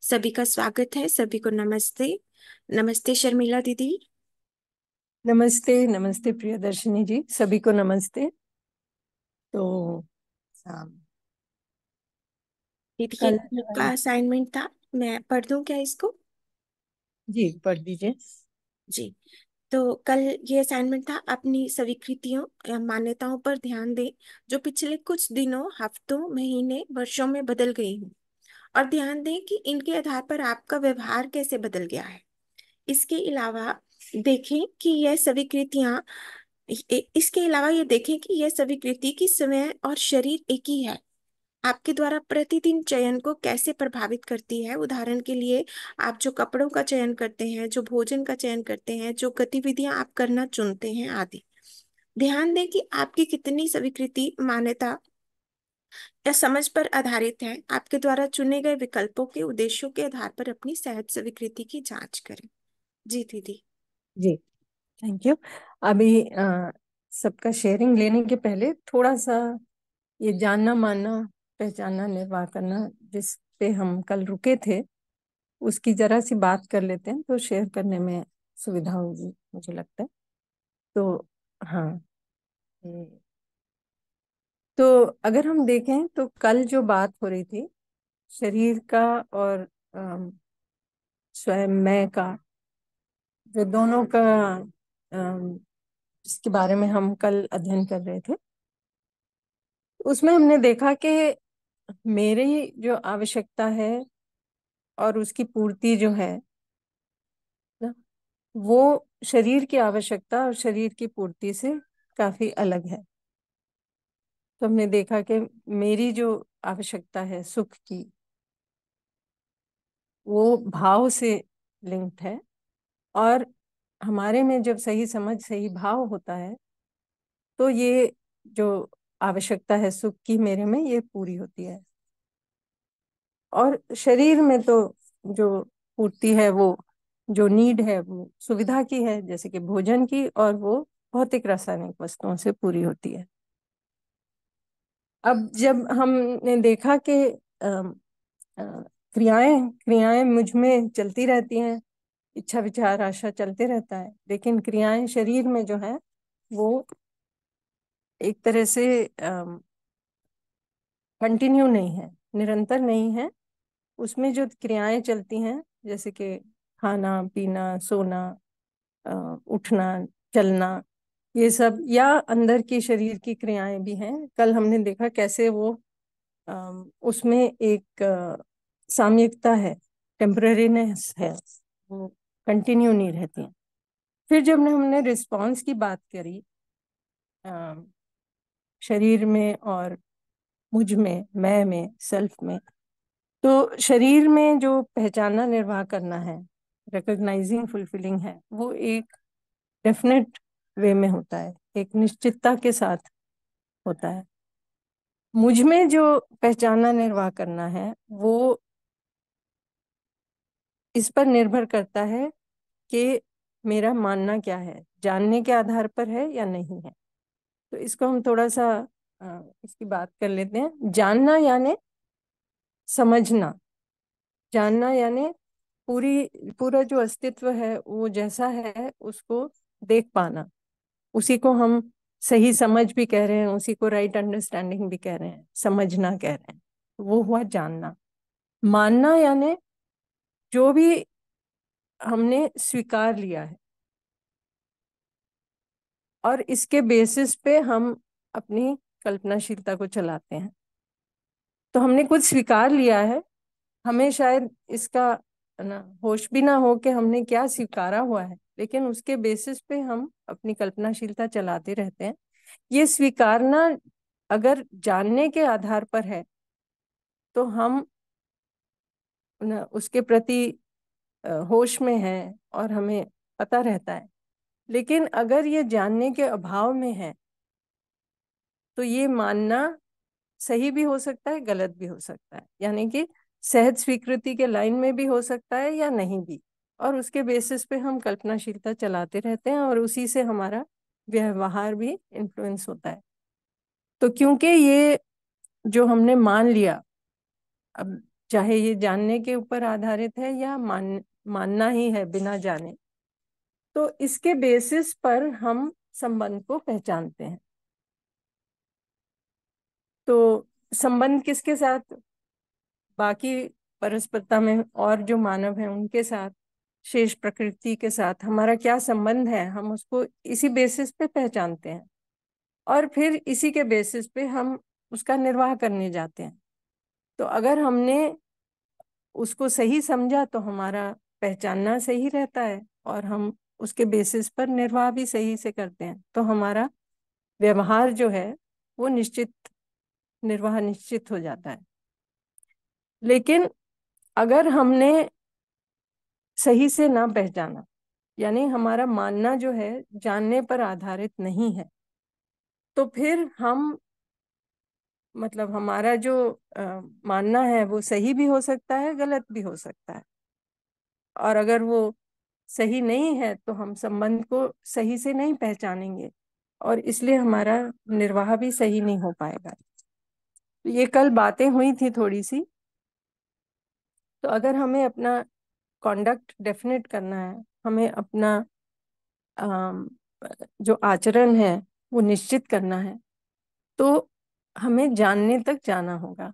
सभी का स्वागत है सभी को नमस्ते। नमस्ते शर्मिला दीदी। नमस्ते नमस्ते प्रियदर्शनी जी सभी को नमस्ते। तो दीदी का असाइनमेंट था मैं पढ़ दूँ क्या इसको? जी पढ़ दीजिए जी तो कल ये असाइनमेंट था अपनी स्वीकृतियों या मान्यताओं पर ध्यान दें जो पिछले कुछ दिनों हफ्तों महीने वर्षों में बदल गई हूँ। और ध्यान दें कि इनके आधार पर आपका व्यवहार कैसे बदल गया है। इसके अलावा देखें कि यह स्वीकृतियाँ इसके अलावा ये देखें कि यह स्वीकृति की समय और शरीर एक ही है। आपके द्वारा प्रतिदिन चयन को कैसे प्रभावित करती है? उदाहरण के लिए, आप जो कपड़ों का चयन करते हैं, जो भोजन का चयन करते हैं, जो गतिविधियाँ आप करना चुनते हैं आदि। ध्यान दें कि आपकी कितनी स्वीकृति, मान्यता या समझ पर आधारित है, आपके द्वारा चुने गए विकल्पों के उद्देश्यों के आधार पर अपनी सहज स्वीकृति की जाँच करें। जी दीदी। जी, थैंक यू। अभी सबका शेयरिंग लेने के पहले थोड़ा सा ये जानना, मानना, पहचानना, निर्वाह करना जिस पे हम कल रुके थे, उसकी जरा सी बात कर लेते हैं तो शेयर करने में सुविधा होगी, मुझे लगता है। तो हाँ तो अगर हम देखें तो कल जो बात हो रही थी, शरीर का और स्वयं मैं का जो दोनों का जिसके बारे में हम कल अध्ययन कर रहे थे, उसमें हमने देखा कि मेरी जो आवश्यकता है और उसकी पूर्ति जो है ना, वो शरीर की आवश्यकता और शरीर की पूर्ति से काफ़ी अलग है। तो हमने देखा कि मेरी जो आवश्यकता है सुख की, वो भाव से लिंक्ड है। और हमारे में जब सही समझ, सही भाव होता है तो ये जो आवश्यकता है सुख की मेरे में, ये पूरी होती है। और शरीर में तो जो पूर्ति है, वो जो नीड है, वो सुविधा की है, जैसे कि भोजन की, और वो भौतिक, रासायनिक वस्तुओं से पूरी होती है। अब जब हमने देखा कि क्रियाएँ क्रियाएँ मुझमें चलती रहती हैं, इच्छा, विचार, आशा चलते रहता है, लेकिन क्रियाएँ शरीर में जो है, वो एक तरह से कंटिन्यू नहीं है, निरंतर नहीं है। उसमें जो क्रियाएँ चलती हैं, जैसे कि खाना, पीना, सोना उठना, चलना ये सब, या अंदर की शरीर की क्रियाएँ भी हैं। कल हमने देखा कैसे वो उसमें एक साम्यकता है, टेम्परेरीनेस है, वो कंटिन्यू नहीं रहती हैं। फिर जब हमने रिस्पांस की बात करी शरीर में और मुझमें, मैं में, सेल्फ में तो शरीर में जो पहचानना, निर्वाह करना है, रिकॉग्नाइजिंग, फुलफिलिंग है, वो एक डेफिनेट वे में होता है, एक निश्चितता के साथ होता है। मुझमें जो पहचाना निर्वाह करना है, वो इस पर निर्भर करता है कि मेरा मानना क्या है, जानने के आधार पर है या नहीं है। तो इसको हम थोड़ा सा इसकी बात कर लेते हैं। जानना यानी समझना। जानना यानी पूरी, पूरा जो अस्तित्व है, वो जैसा है, उसको देख पाना। उसी को हम सही समझ भी कह रहे हैं, उसी को राइट अंडरस्टैंडिंग भी कह रहे हैं, समझना कह रहे हैं। वो हुआ जानना। मानना यानी जो भी हमने स्वीकार लिया है। और इसके बेसिस पे हम अपनी कल्पनाशीलता को चलाते हैं। तो हमने कुछ स्वीकार लिया है, हमें शायद इसका ना? होश भी ना हो कि हमने क्या स्वीकारा हुआ है लेकिन उसके बेसिस पे हम अपनी कल्पनाशीलता चलाते रहते हैं। ये स्वीकारना अगर जानने के आधार पर है तो हम न, उसके प्रति होश में है और हमें पता रहता है। लेकिन अगर ये जानने के अभाव में है तो ये मानना सही भी हो सकता है गलत भी हो सकता है। यानी कि सहज स्वीकृति के लाइन में भी हो सकता है या नहीं भी। और उसके बेसिस पे हम कल्पनाशीलता चलाते रहते हैं और उसी से हमारा व्यवहार भी इन्फ्लुएंस होता है। तो क्योंकि ये जो हमने मान लिया, अब चाहे ये जानने के ऊपर आधारित है या मान, मानना ही है बिना जाने तो इसके बेसिस पर हम संबंध को पहचानते हैं। तो संबंध किसके साथ बाकी परस्परता में और जो मानव है, उनके साथ, शेष प्रकृति के साथ हमारा क्या संबंध है, हम उसको इसी बेसिस पे पहचानते हैं। और फिर इसी के बेसिस पे हम उसका निर्वाह करने जाते हैं। तो अगर हमने उसको सही समझा तो हमारा पहचानना सही रहता है और हम उसके बेसिस पर निर्वाह भी सही से करते हैं। तो हमारा व्यवहार जो है, वो निश्चित, निर्वाह निश्चित हो जाता है। लेकिन अगर हमने सही से ना पहचाना यानी हमारा मानना जो है जानने पर आधारित नहीं है तो फिर हम मतलब हमारा जो आ, मानना है वो सही भी हो सकता है गलत भी हो सकता है। और अगर वो सही नहीं है तो हम संबंध को सही से नहीं पहचानेंगे और इसलिए हमारा निर्वाह भी सही नहीं हो पाएगा। ये कल बातें हुई थी थोड़ी सी तो अगर हमें अपना कॉन्डक्ट डेफिनेट करना है, हमें अपना जो आचरण है, वो निश्चित करना है तो हमें जानने तक जाना होगा।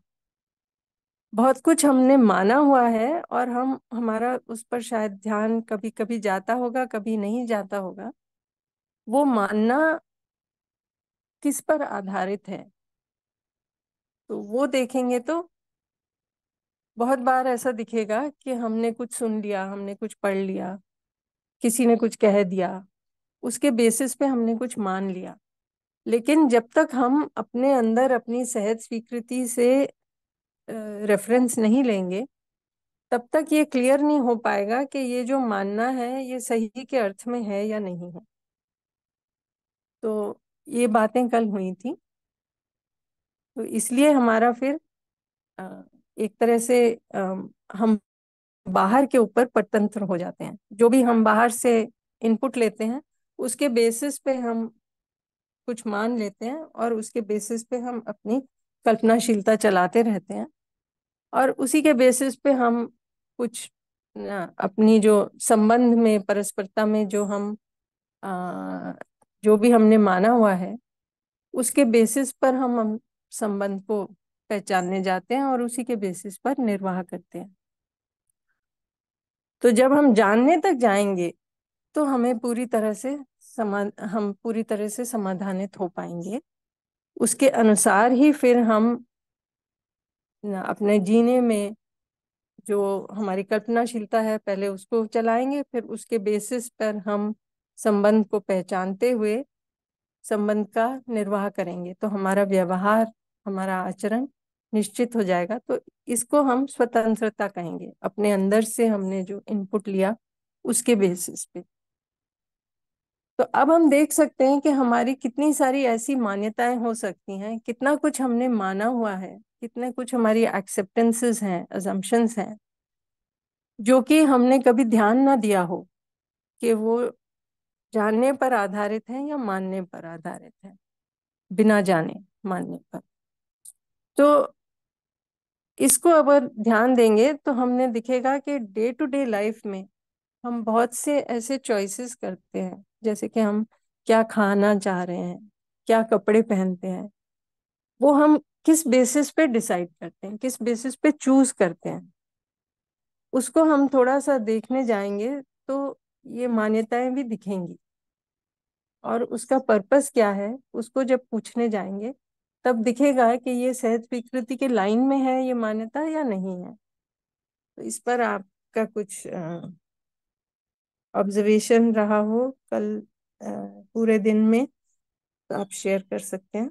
बहुत कुछ हमने माना हुआ है और हम, हमारा उस पर शायद ध्यान कभी कभी जाता होगा, कभी नहीं जाता होगा। वो मानना किस पर आधारित है? तो वो देखेंगे तो बहुत बार ऐसा दिखेगा कि हमने कुछ सुन लिया, हमने कुछ पढ़ लिया, किसी ने कुछ कह दिया, उसके बेसिस पे हमने कुछ मान लिया। लेकिन जब तक हम अपने अंदर अपनी सहज स्वीकृति से रेफरेंस नहीं लेंगे, तब तक ये क्लियर नहीं हो पाएगा कि ये जो मानना है, ये सही के अर्थ में है या नहीं है। तो ये बातें कल हुई थी। तो इसलिए हमारा फिर एक तरह से हम बाहर के ऊपर परतंत्र हो जाते हैं। जो भी हम बाहर से इनपुट लेते हैं उसके बेसिस पे हम कुछ मान लेते हैं और उसके बेसिस पे हम अपनी कल्पनाशीलता चलाते रहते हैं। और उसी के बेसिस पे हम कुछ अपनी जो संबंध में परस्परता में जो हम आ, जो भी हमने माना हुआ है उसके बेसिस पर हम संबंध को पहचानने जाते हैं और उसी के बेसिस पर निर्वाह करते हैं। तो जब हम जानने तक जाएँगे तो हमें पूरी तरह से समा, हम पूरी तरह से समाधानित हो पाएँगे। उसके अनुसार ही फिर हम अपने जीने में जो हमारी कल्पनाशीलता है, पहले उसको चलाएँगे, फिर उसके बेसिस पर हम संबंध को पहचानते हुए संबंध का निर्वाह करेंगे। तो हमारा व्यवहार, हमारा आचरण निश्चित हो जाएगा। तो इसको हम स्वतंत्रता कहेंगे। अपने अंदर से हमने जो इनपुट लिया उसके बेसिस पे। तो अब हम देख सकते हैं कि हमारी कितनी सारी ऐसी मान्यताएँ हो सकती हैं। कितना कुछ हमने माना हुआ है। कितने कुछ हमारी एक्सेप्टेंसेस हैं अजम्पन्स हैं, जो कि हमने कभी ध्यान ना दिया हो कि वो जानने पर आधारित है या मानने पर आधारित है। बिना जाने, मानने पर। तो इसको अगर ध्यान देंगे तो हमने दिखेगा कि डे टू डे लाइफ में हम बहुत से ऐसे चॉइसेस करते हैं, जैसे कि हम क्या खाना चाह रहे हैं, क्या कपड़े पहनते हैं, वो हम किस बेसिस पे डिसाइड करते हैं, किस बेसिस पे चूज़ करते हैं। उसको हम थोड़ा सा देखने जाएँगे तो ये मान्यताएँ भी दिखेंगी। और उसका पर्पस क्या है, उसको जब पूछने जाएँगे तब दिखेगा कि ये सहज विकृति के लाइन में है ये मान्यता या नहीं है। तो इस पर आपका कुछ ऑब्जर्वेशन रहा हो कल पूरे दिन में तो आप शेयर कर सकते हैं।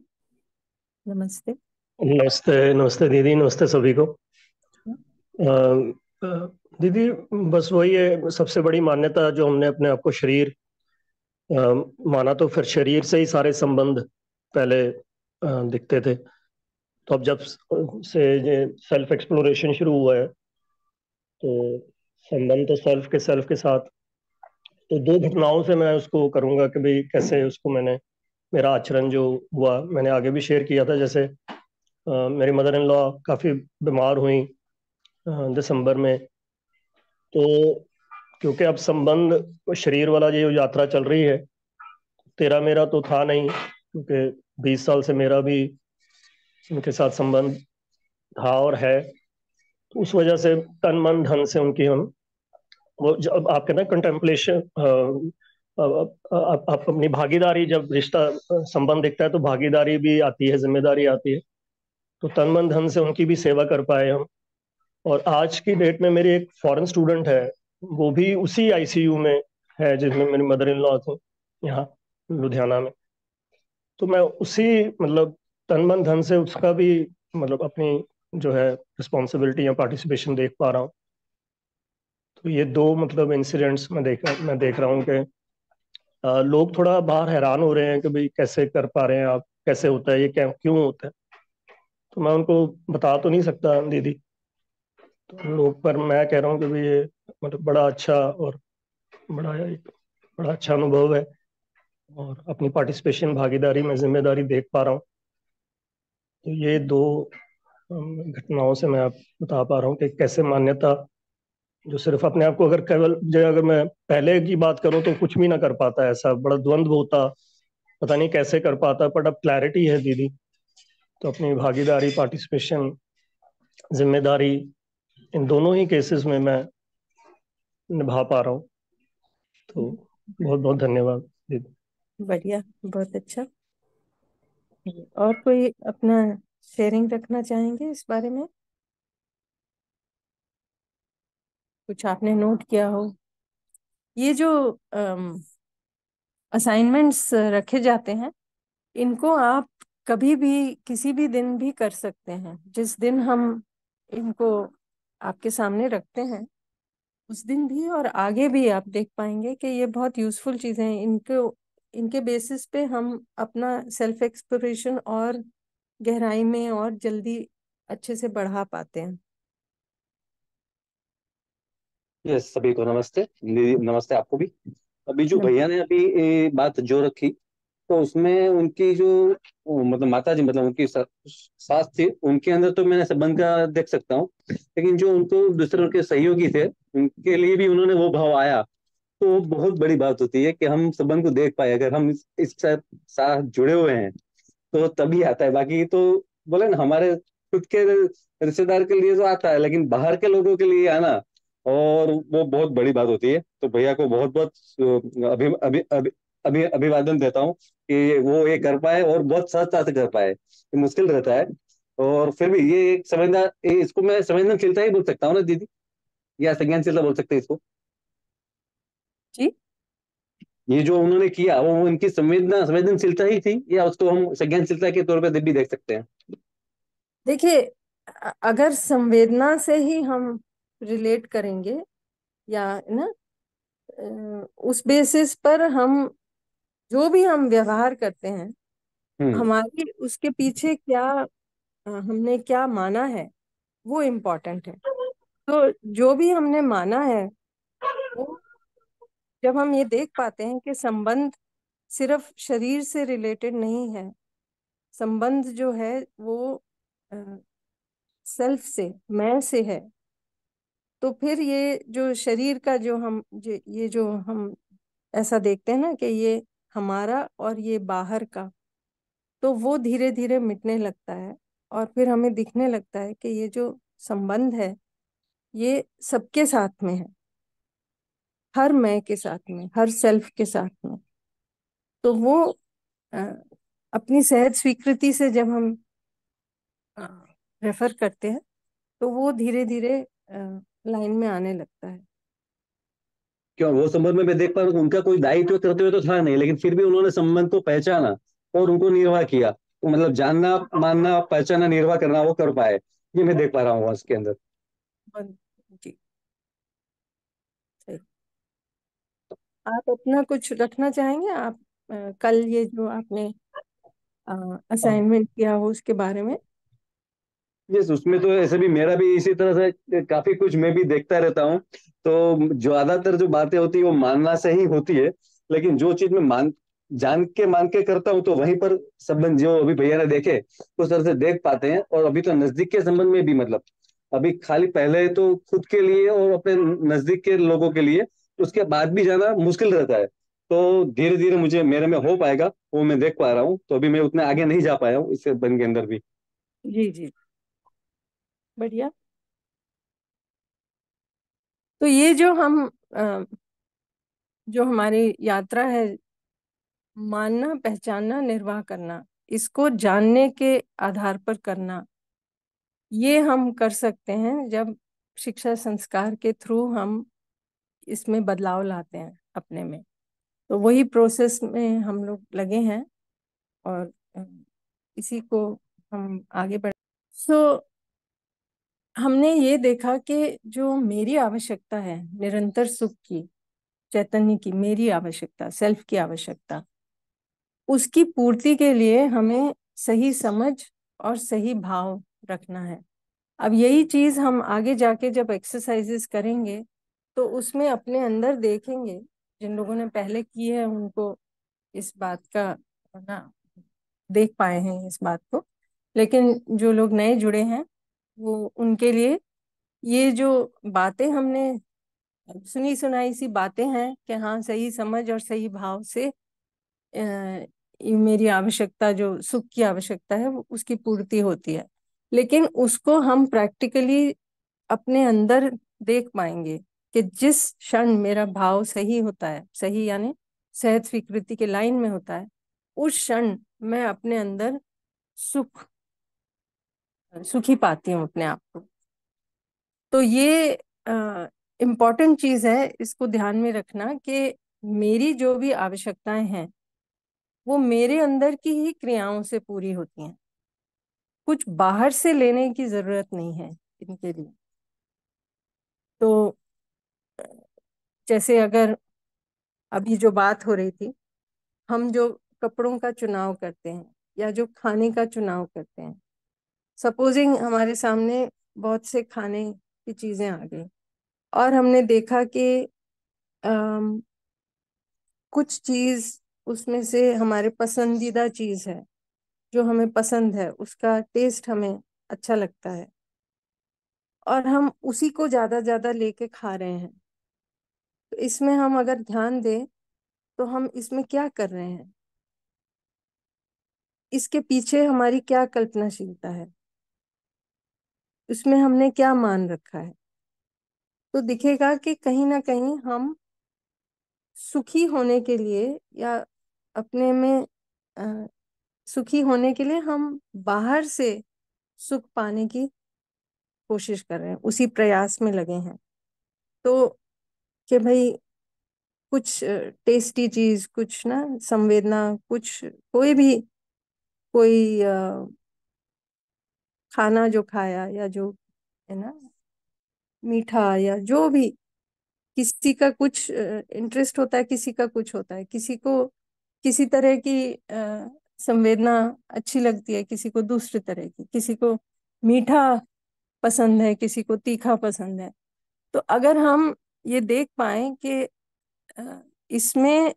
नमस्ते। नमस्ते नमस्ते दीदी नमस्ते सभी को। दीदी बस वही है सबसे बड़ी मान्यता जो हमने अपने आप को शरीर आ, माना तो फिर शरीर से ही सारे संबंध पहले आ, दिखते थे। तो अब जब से सेल्फ एक्सप्लोरेशन शुरू हुआ है तो संबंध तो सेल्फ के सेल्फ के साथ। तो दो घटनाओं से मैं उसको करूँगा कि भाई कैसे उसको मैंने मेरा आचरण जो हुआ मैंने आगे भी शेयर किया था। जैसे आ, मेरी मदर इन लॉ काफ़ी बीमार हुई दिसंबर में। तो क्योंकि अब संबंध शरीर वाला जो यात्रा चल रही है तेरा मेरा तो था नहीं क्योंकि बीस साल से मेरा भी उनके साथ संबंध था और है। तो उस वजह से तन मन धन से उनकी हम वो जब आप कहते हैं कंटेम्पलेशन आप अपनी भागीदारी जब रिश्ता संबंध दिखता है तो भागीदारी भी आती है, ज़िम्मेदारी आती है। तो तन मन धन से उनकी भी सेवा कर पाए हम। और आज की डेट में मेरी एक फॉरेन स्टूडेंट है, वो भी उसी आईसीयू में है, जिसमें मेरी मदर इन लॉ थी, यहाँ, लुधियाना में। तो मैं उसी मतलब तन मन धन से उसका भी मतलब अपनी जो है रिस्पॉन्सिबिलिटी या पार्टिसिपेशन देख पा रहा हूँ। तो ये दो मतलब इंसिडेंट्स मैं देख मैं देख रहा हूँ कि लोग थोड़ा बाहर हैरान हो रहे हैं कि भाई कैसे कर पा रहे हैं आप, कैसे होता है, ये क्या, क्यों होता है? तो मैं उनको बता तो नहीं सकता दीदी। तो लोग पर मैं कह रहा हूँ कि भाई ये मतलब बड़ा अच्छा और बड़ा बड़ा अच्छा अनुभव है। और अपनी पार्टिसिपेशन भागीदारी में ज़िम्मेदारी देख पा रहा हूँ। तो ये दो घटनाओं से मैं आप बता पा रहा हूँ कि कैसे मान्यता, जो सिर्फ़ अपने आप को अगर केवल जो अगर मैं पहले की बात करूँ तो कुछ भी ना कर पाता ऐसा, बड़ा द्वंद्व होता, पता नहीं कैसे कर पाता बट अब क्लैरिटी है दीदी। तो अपनी भागीदारी पार्टिसिपेशन ज़िम्मेदारी, इन दोनों ही केसेस में मैं निभा पा रहा हूँ। तो बहुत बहुत धन्यवाद दीदी। बढ़िया, बहुत अच्छा। और कोई अपना शेयरिंग रखना चाहेंगे इस बारे में? कुछ आपने नोट किया हो? ये जो असाइनमेंट्स रखे जाते हैं, इनको आप कभी भी, किसी भी दिन भी कर सकते हैं। जिस दिन हम इनको आपके सामने रखते हैं, उस दिन भी और आगे भी आप देख पाएँगे कि ये बहुत यूजफुल चीज़ें हैं। इनको इनके बेसिस पे हम अपना सेल्फ एक्सप्लोरेशन और गहराई में और जल्दी अच्छे से बढ़ा पाते हैं। यस सभी को नमस्ते। नमस्ते आपको भी। अभी जो भैया ने अभी ये बात जो रखी तो उसमें उनकी जो मतलब माता जी मतलब उनकी सास थी उनके अंदर तो मैंने संबंध का देख सकता हूँ लेकिन जो उनको दूसरे उनके सहयोगी थे उनके लिए भी उन्होंने वो भाव आया। तो बहुत बड़ी बात होती है कि हम संबंध को देख पाए। अगर हम इस, इस साथ जुड़े हुए हैं तो तभी आता है। बाकी तो बोले ना हमारे खुद के रिश्तेदार के लिए तो आता है लेकिन बाहर के लोगों के लिए आना और वो बहुत बड़ी बात होती है। तो भैया को बहुत बहुत अभी अभी अभी अभी अभिवादन देता हूँ कि वो ये कर पाए और बहुत सहजता से कर पाए। ये मुश्किल रहता है। और फिर भी ये एक संवेदना इसको मैं संवेदनशीलता ही बोल सकता हूँ ना दीदी? या संज्ञानशीलता बोल सकते हैं इसको? जी। ये जो उन्होंने किया वो उनकी संवेदना संवेदनशीलता ही थी या उसको हम संज्ञानशीलता के तौर पर भी देख सकते हैं? देखिए अगर संवेदना से ही हम रिलेट करेंगे या ना उस बेसिस पर हम जो भी हम व्यवहार करते हैं हम्म। हमारी उसके पीछे क्या हमने क्या माना है वो इम्पोर्टेंट है। तो जो भी हमने माना है जब हम ये देख पाते हैं कि संबंध सिर्फ़ शरीर से रिलेटेड नहीं है, संबंध जो है वो सेल्फ से, मैं से है तो फिर ये जो शरीर का जो हम ये जो हम ऐसा देखते हैं ना कि ये हमारा और ये बाहर का तो वो धीरे धीरे मिटने लगता है और फिर हमें दिखने लगता है कि ये जो संबंध है, ये सबके साथ में है। हर मैं के साथ में हर सेल्फ के साथ में। तो वो अपनी सहज स्वीकृति से जब हम रेफर करते हैं तो वो धीरे धीरे लाइन में आने लगता है। क्यों? वो संबंध में मैं देख पा रहा हूँ उनका कोई दायित्व करते हुए तो था नहीं लेकिन फिर भी उन्होंने संबंध को पहचाना और उनको निर्वाह किया। तो मतलब जानना मानना पहचाना निर्वाह करना वो कर पाए ये मैं देख पा रहा हूँ उसके अंदर जी आप अपना कुछ रखना चाहेंगे? आप आ, कल ये जो आपने असाइनमेंट किया हो उसके बारे में? यस उसमें तो ऐसे भी मेरा भी इसी तरह से काफ़ी कुछ मैं भी देखता रहता हूँ। तो ज़्यादातर जो बातें होती है वो मानना से ही होती है लेकिन जो चीज़ मैं मान जान के मान के करता हूँ तो वहीं पर संबंध जो अभी भैया ने देखे उस तरह से देख पाते हैं और अभी तो नज़दीक के संबंध में भी मतलब। अभी खाली पहले तो खुद के लिए और अपने नज़दीक के लोगों के लिए उसके बाद भी जाना मुश्किल रहता है। तो धीरे धीरे मुझे, मेरे में हो पाएगा वो मैं देख पा रहा हूँ तो अभी मैं उतने आगे नहीं जा पाया हूँ इस बन के अंदर भी। जी जी। बढ़िया। तो ये जो हम जो हमारी यात्रा है, मानना, पहचानना, निर्वाह करना, इसको जानने के आधार पर करना, ये हम कर सकते हैं जब शिक्षा संस्कार के थ्रू हम इसमें बदलाव लाते हैं अपने में। तो वही प्रोसेस में हम लोग लगे हैं और इसी को हम आगे बढ़ सो so, हमने ये देखा कि जो मेरी आवश्यकता है निरंतर सुख की चैतन्य की मेरी आवश्यकता सेल्फ की आवश्यकता उसकी पूर्ति के लिए हमें सही समझ और सही भाव रखना है। अब यही चीज़ हम आगे जाके जब एक्सरसाइजेस करेंगे तो उसमें अपने अंदर देखेंगे, जिन लोगों ने पहले की है उनको इस बात का ना देख पाए हैं इस बात को। लेकिन जो लोग नए जुड़े हैं, वो उनके लिए ये जो बातें हमने सुनी सुनाई सी बातें हैं कि हाँ सही समझ और सही भाव से मेरी आवश्यकता, जो सुख की आवश्यकता है उसकी पूर्ति होती है। लेकिन उसको हम प्रैक्टिकली अपने अंदर देख पाएँगे। कि जिस क्षण मेरा भाव सही होता है, सही यानी सहज स्वीकृति के लाइन में होता है, उस क्षण मैं अपने अंदर सुख, सुखी पाती हूँ अपने आप को। तो ये इम्पोर्टेंट चीज़ है, इसको ध्यान में रखना कि मेरी जो भी आवश्यकताएँ हैं, वो मेरे अंदर की ही क्रियाओं से पूरी होती हैं। कुछ बाहर से लेने की ज़रूरत नहीं है इनके लिए। तो जैसे अगर अभी जो बात हो रही थी, हम जो कपड़ों का चुनाव करते हैं या जो खाने का चुनाव करते हैं, सपोजिंग हमारे सामने बहुत से खाने की चीज़ें आ गई और हमने देखा कि कुछ चीज़ उसमें से हमारे पसंदीदा चीज़ है, जो हमें पसंद है, उसका टेस्ट हमें अच्छा लगता है और हम उसी को ज़्यादा ज़्यादा लेके खा रहे हैं। तो इसमें हम अगर ध्यान दें तो हम इसमें क्या कर रहे हैं? इसके पीछे हमारी क्या कल्पनाशीलता है? उसमें हमने क्या मान रखा है? तो दिखेगा कि कहीं ना कहीं हम सुखी होने के लिए या अपने में आ, सुखी होने के लिए हम बाहर से सुख पाने की कोशिश कर रहे हैं उसी प्रयास में लगे हैं। तो कि भाई कुछ टेस्टी चीज़, कुछ ना संवेदना, कुछ, कोई भी, कोई खाना जो खाया या जो, है ना, मीठा या जो भी, किसी का कुछ इंटरेस्ट होता है, किसी का कुछ होता है। किसी को, किसी तरह की संवेदना अच्छी लगती है, किसी को दूसरे तरह की। किसी को मीठा पसंद है, किसी को तीखा पसंद है। तो अगर हम ये देख पाए कि इसमें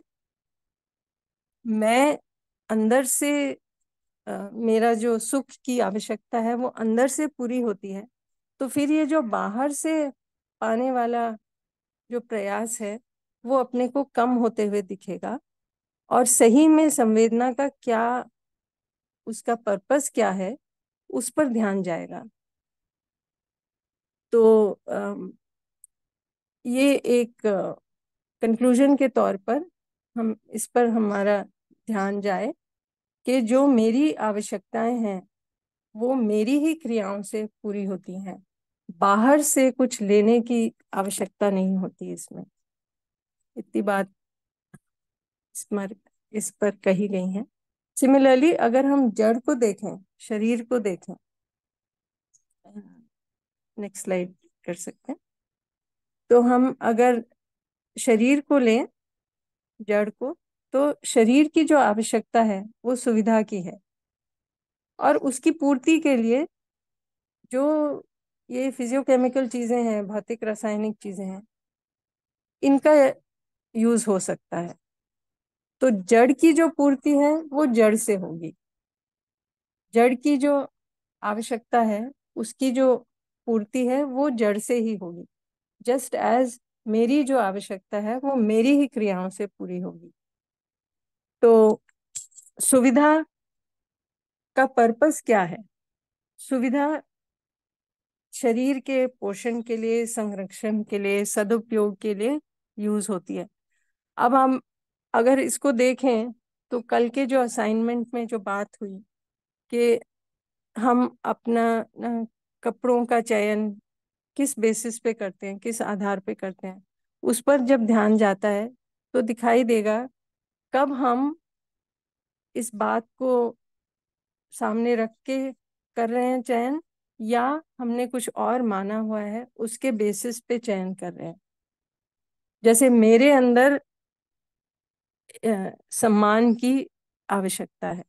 मैं अंदर से मेरा जो सुख की आवश्यकता है वो अंदर से पूरी होती है। तो फिर ये जो बाहर से पाने वाला जो प्रयास है वो अपने को कम होते हुए दिखेगा। और सही में संवेदना का क्या, उसका पर्पस क्या है, उस पर ध्यान जाएगा। तो ये एक कंक्लूजन के तौर पर हम इस पर हमारा ध्यान जाए कि जो मेरी आवश्यकताएँ हैं वो मेरी ही क्रियाओं से पूरी होती हैं। बाहर से कुछ लेने की आवश्यकता नहीं होती इसमें। इतनी बात इस पर कही गई है। सिमिलरली अगर हम जड़ को देखें शरीर को देखें नेक्स्ट स्लाइड कर सकते हैं। तो हम अगर शरीर को लें, जड़ को तो शरीर की जो आवश्यकता है, वो सुविधा की है। और उसकी पूर्ति के लिए जो ये फिजियोकेमिकल चीज़ें हैं, भौतिक, रासायनिक चीज़ें हैं, इनका यूज़ हो सकता है। तो जड़ की जो पूर्ति है, वो जड़ से होगी। जड़ की जो आवश्यकता है, उसकी जो पूर्ति है, वो जड़ से ही होगी। जस्ट एज मेरी जो आवश्यकता है, वो मेरी ही क्रियाओं से पूरी होगी। तो सुविधा का पर्पस क्या है? सुविधा शरीर के पोषण के लिए, संरक्षण के लिए, सदुपयोग के लिए यूज़ होती है। अब हम अगर इसको देखें तो कल के जो असाइनमेंट में जो बात हुई कि हम अपना कपड़ों का चयन किस बेसिस पे करते हैं, किस आधार पे करते हैं, उस पर जब ध्यान जाता है तो दिखाई देगा कब हम इस बात को सामने रख के कर रहे हैं चयन, या हमने कुछ और माना हुआ है, उसके बेसिस पे चयन कर रहे हैं। जैसे मेरे अंदर सम्मान की आवश्यकता है।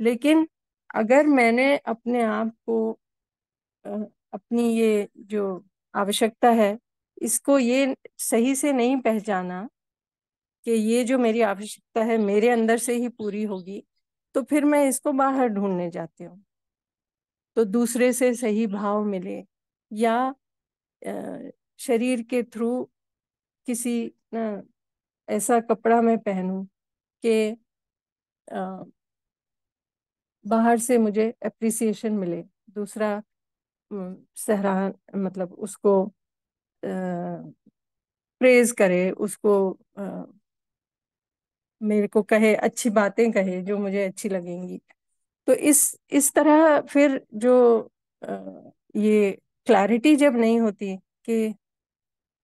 लेकिन अगर मैंने अपने आप को अपनी ये जो आवश्यकता है, इसको ये सही से नहीं पहचाना कि ये जो मेरी आवश्यकता है, मेरे अंदर से ही पूरी होगी तो फिर मैं इसको बाहर ढूँढने जाती हूँ। तो दूसरे से सही भाव मिले या शरीर के थ्रू किसी ऐसा कपड़ा मैं पहनूं कि बाहर से मुझे अप्रिसिएशन मिले, दूसरा सहरा मतलब उसको प्रेज करे उसको आ, मेरे को कहे अच्छी बातें कहे जो मुझे अच्छी लगेंगी। तो इस इस तरह फिर जो आ, ये क्लैरिटी जब नहीं होती कि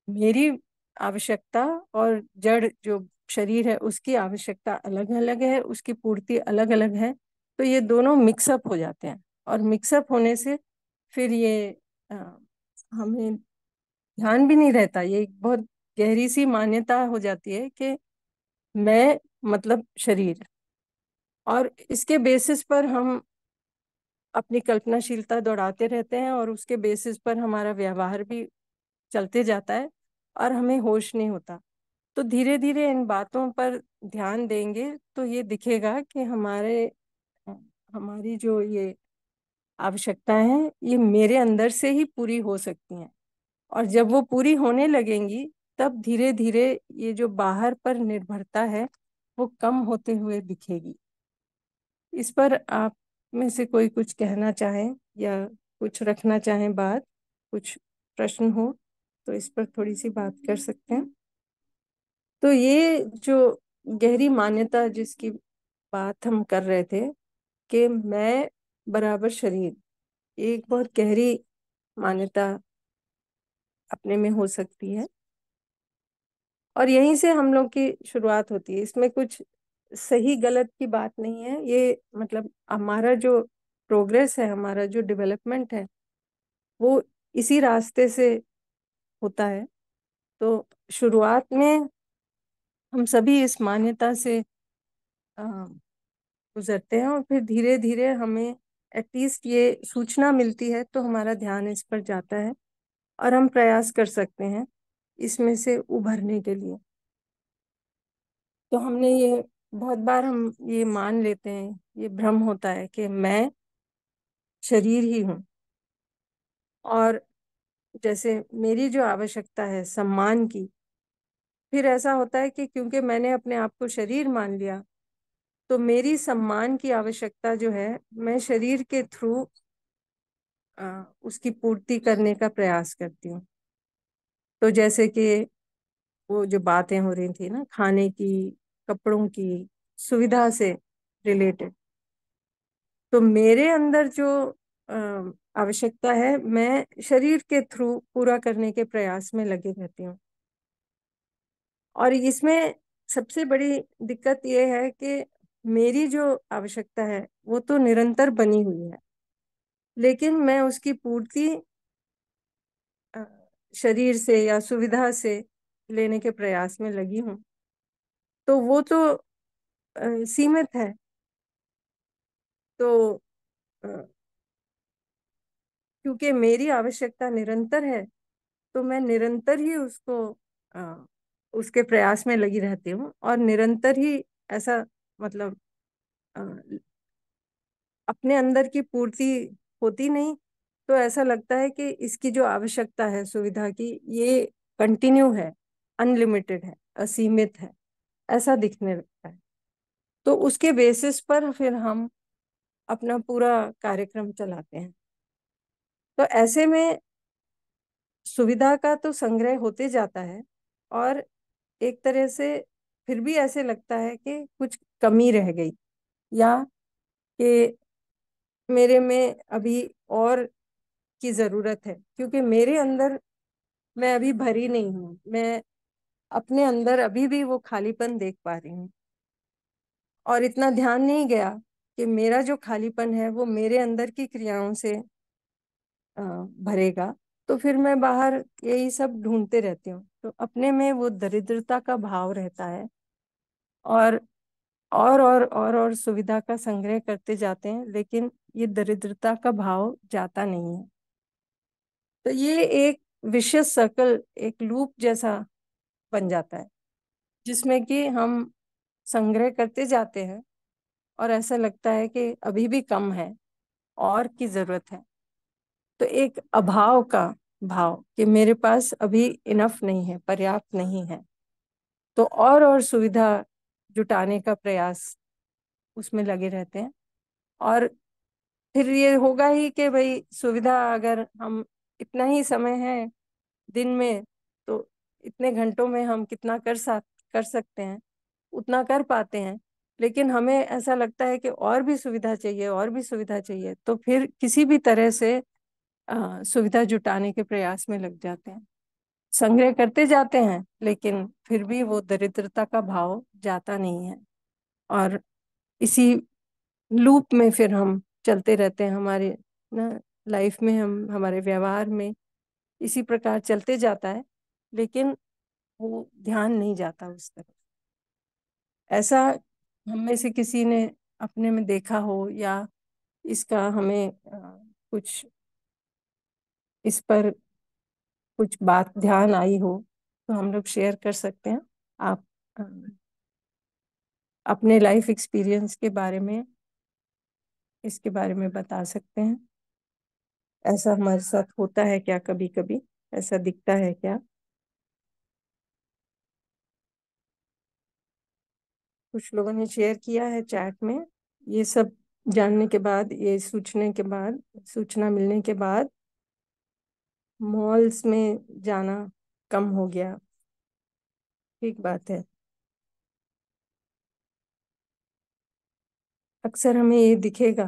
मेरी आवश्यकता और जड़ जो शरीर है उसकी आवश्यकता अलग अलग है उसकी पूर्ति अलग अलग है तो ये दोनों मिक्सअप हो जाते हैं। और मिक्सअप होने से फिर ये आ, हमें ध्यान भी नहीं रहता। ये एक बहुत गहरी सी मान्यता हो जाती है कि मैं मतलब शरीर। और इसके बेसिस पर हम अपनी कल्पनाशीलता दौड़ाते रहते हैं और उसके बेसिस पर हमारा व्यवहार भी चलते जाता है और हमें होश नहीं होता। तो धीरे धीरे इन बातों पर ध्यान देंगे तो ये दिखेगा कि हमारे हमारी जो ये आवश्यकताएँ है, ये मेरे अंदर से ही पूरी हो सकती हैं। और जब वो पूरी होने लगेंगी, तब धीरे धीरे ये जो बाहर पर निर्भरता है, वो कम होते हुए दिखेगी। इस पर आप में से कोई कुछ कहना चाहें या कुछ रखना चाहें बात, कुछ प्रश्न हो तो इस पर थोड़ी सी बात कर सकते हैं। तो ये जो गहरी मान्यता जिसकी बात हम कर रहे थे कि मैं बराबर शरीर एक बहुत गहरी मान्यता अपने में हो सकती है। और यहीं से हम लोग की शुरुआत होती है। इसमें कुछ सही गलत की बात नहीं है। ये मतलब हमारा जो प्रोग्रेस है, हमारा जो डेवलपमेंट है, वो इसी रास्ते से होता है। तो शुरुआत में हम सभी इस मान्यता से गुजरते हैं और फिर धीरे धीरे हमें एटलीस्ट ये सूचना मिलती है तो हमारा ध्यान इस पर जाता है और हम प्रयास कर सकते हैं इसमें से उभरने के लिए। तो हमने ये, बहुत बार हम ये मान लेते हैं, ये भ्रम होता है कि मैं शरीर ही हूँ। और जैसे मेरी जो आवश्यकता है सम्मान की, फिर ऐसा होता है कि क्योंकि मैंने अपने आप को शरीर मान लिया तो मेरी सम्मान की आवश्यकता जो है, मैं शरीर के थ्रू उसकी पूर्ति करने का प्रयास करती हूँ। तो जैसे कि वो जो बातें हो रही थी ना, खाने की, कपड़ों की सुविधा से रिलेटेड तो मेरे अंदर जो आवश्यकता है, मैं शरीर के थ्रू पूरा करने के प्रयास में लगे रहती हूँ। और इसमें सबसे बड़ी दिक्कत ये है कि मेरी जो आवश्यकता है, वो तो निरंतर बनी हुई है। लेकिन मैं उसकी पूर्ति शरीर से या सुविधा से लेने के प्रयास में लगी हूँ। तो वो तो सीमित है। तो क्योंकि मेरी आवश्यकता निरंतर है तो मैं निरंतर ही उसको उसके प्रयास में लगी रहती हूँ और निरंतर ही ऐसा मतलब अपने अंदर की पूर्ति होती नहीं तो ऐसा लगता है कि इसकी जो आवश्यकता है सुविधा की, ये कंटिन्यू है अनलिमिटेड है, असीमित है, ऐसा दिखने लगता है। तो उसके बेसिस पर फिर हम अपना पूरा कार्यक्रम चलाते हैं। तो ऐसे में सुविधा का तो संग्रह होते जाता है और एक तरह से फिर भी ऐसे लगता है कि कुछ कमी रह गई। या कि मेरे में अभी और की ज़रूरत है, क्योंकि मेरे अंदर मैं अभी भरी नहीं हूँ। मैं अपने अंदर अभी भी वो खालीपन देख पा रही हूँ। और इतना ध्यान नहीं गया कि मेरा जो खालीपन है वो मेरे अंदर की क्रियाओं से भरेगा तो फिर मैं बाहर यही सब ढूंढते रहती हूँ। तो अपने में वो दरिद्रता का भाव रहता है। और और और और और सुविधा का संग्रह करते जाते हैं, लेकिन ये दरिद्रता का भाव जाता नहीं है। तो ये एक विशेष सर्कल एक लूप जैसा बन जाता है, जिसमें कि हम संग्रह करते जाते हैं और ऐसा लगता है कि अभी भी कम है और की ज़रूरत है। तो एक अभाव का भाव कि मेरे पास अभी इनफ नहीं है, पर्याप्त नहीं है। तो और और सुविधा जुटाने का प्रयास उसमें लगे रहते हैं। और फिर ये होगा ही कि भाई सुविधा अगर हम इतना ही समय है दिन में तो इतने घंटों में हम कितना कर सा, कर सकते हैं, उतना कर पाते हैं। लेकिन हमें ऐसा लगता है कि और भी सुविधा चाहिए, और भी सुविधा चाहिए तो फिर किसी भी तरह से सुविधा जुटाने के प्रयास में लग जाते हैं। संग्रह करते जाते हैं, लेकिन फिर भी वो दरिद्रता का भाव जाता नहीं है। और इसी लूप में फिर हम चलते रहते हैं, हमारे ना लाइफ में हम, हमारे व्यवहार में इसी प्रकार चलते जाता है, लेकिन वो ध्यान नहीं जाता उस तरफ़। ऐसा हम में से किसी ने अपने में देखा हो या इसका हमें कुछ इस पर कुछ बात ध्यान आई हो तो हम लोग शेयर कर सकते हैं। आप अपने लाइफ एक्सपीरियंस के बारे में, इसके बारे में बता सकते हैं। ऐसा हमारे साथ होता है क्या कभी कभी ऐसा दिखता है क्या? कुछ लोगों ने शेयर किया है चैट में। ये सब जानने के बाद, ये सूचने के बाद, सूचना मिलने के बाद मॉल्स में जाना कम हो गया। ठीक बात है। अक्सर हमें ये दिखेगा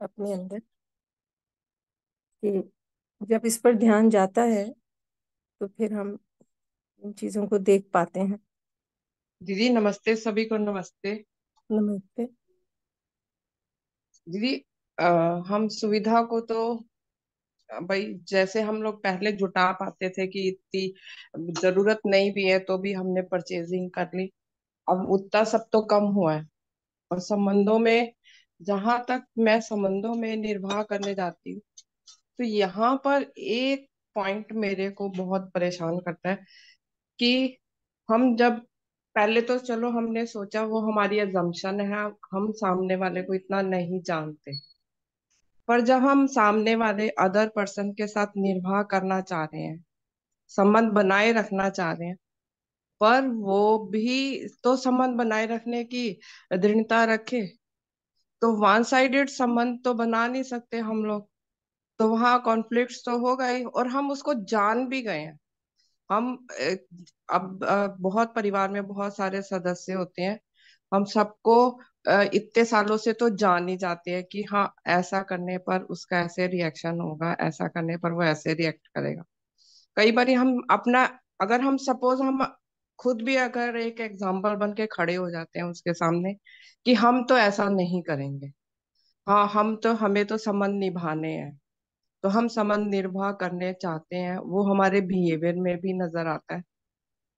अपने अंदर कि जब इस पर ध्यान जाता है तो फिर हम इन चीज़ों को देख पाते हैं। दीदी नमस्ते सभी को नमस्ते। नमस्ते। दीदी आ, हम सुविधा को तो भाई जैसे हम लोग पहले जुटा पाते थे कि इतनी ज़रूरत नहीं भी है तो भी हमने परचेजिंग कर ली। अब उतना सब तो कम हुआ है। और संबंधों में, जहाँ तक मैं संबंधों में निर्वाह करने जाती हूँ तो यहाँ पर एक पॉइंट मेरे को बहुत परेशान करता है कि हम जब, पहले तो चलो हमने सोचा वो हमारी अजम्पशन है, हम सामने वाले को इतना नहीं जानते। पर जब हम सामने वाले अदर पर्सन के साथ निर्वाह करना चाह रहे हैं, संबंध बनाए रखना चाह रहे हैं, पर वो भी तो संबंध बनाए रखने की दृढ़ता रखे तो वन साइडेड संबंध तो बना नहीं सकते हम लोग। तो वहाँ कॉन्फ्लिक्ट तो हो गए और हम उसको जान भी गए हैं। हम अब बहुत परिवार में बहुत सारे सदस्य होते हैं। हम सबको इतने सालों से तो जान ही जाते हैं कि हाँ ऐसा करने पर उसका ऐसे रिएक्शन होगा, ऐसा करने पर वो ऐसे रिएक्ट करेगा। कई बार हम अपना, अगर हम सपोज़ हम खुद भी अगर एक एग्ज़ाम्पल बन के खड़े हो जाते हैं उसके सामने कि हम तो ऐसा नहीं करेंगे। हाँ हम तो हमें तो संबंध निभाने हैं। तो हम संबंध निर्वाह करने चाहते हैं, वो हमारे बिहेवियर में भी नज़र आता है।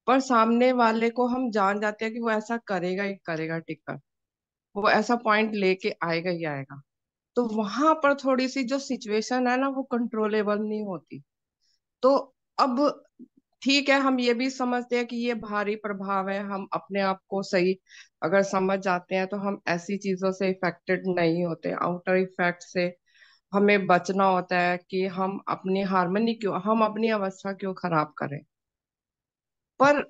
पर सामने वाले को हम जान जाते हैं कि वो ऐसा करेगा ही करेगा टिककर वो ऐसा पॉइंट लेके आएगा ही आएगा। तो वहाँ पर थोड़ी सी जो सिचुएशन है ना, वो कंट्रोलेबल नहीं होती। तो अब ठीक है, हम ये भी समझते हैं कि ये भारी प्रभाव है, हम अपने आप को सही अगर समझ जाते हैं तो हम ऐसी चीज़ों से इफेक्टेड नहीं होते। आउटर इफ़ेक्ट से हमें बचना होता है कि हम अपनी हारमोनी क्यों, हम अपनी अवस्था क्यों खराब करें। पर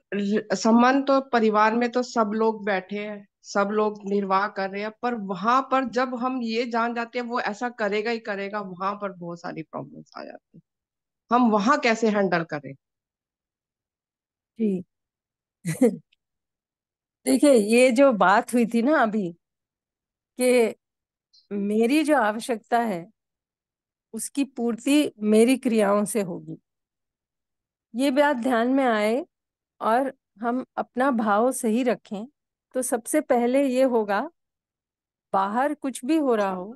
संबंध तो परिवार में तो सब लोग बैठे हैं। सब लोग निर्वाह कर रहे हैं, पर वहाँ पर जब हम ये जान जाते हैं, वो ऐसा करेगा ही करेगा, वहाँ पर बहुत सारी प्रॉब्लम्स आ जाती है। हम वहाँ कैसे हैंडल करें? जी। देखिए, ये जो बात हुई थी ना अभी, कि मेरी जो आवश्यकता है, उसकी पूर्ति मेरी क्रियाओं से होगी। ये बात ध्यान में आए और हम अपना भाव सही रखें तो सबसे पहले ये होगा बाहर कुछ भी हो रहा हो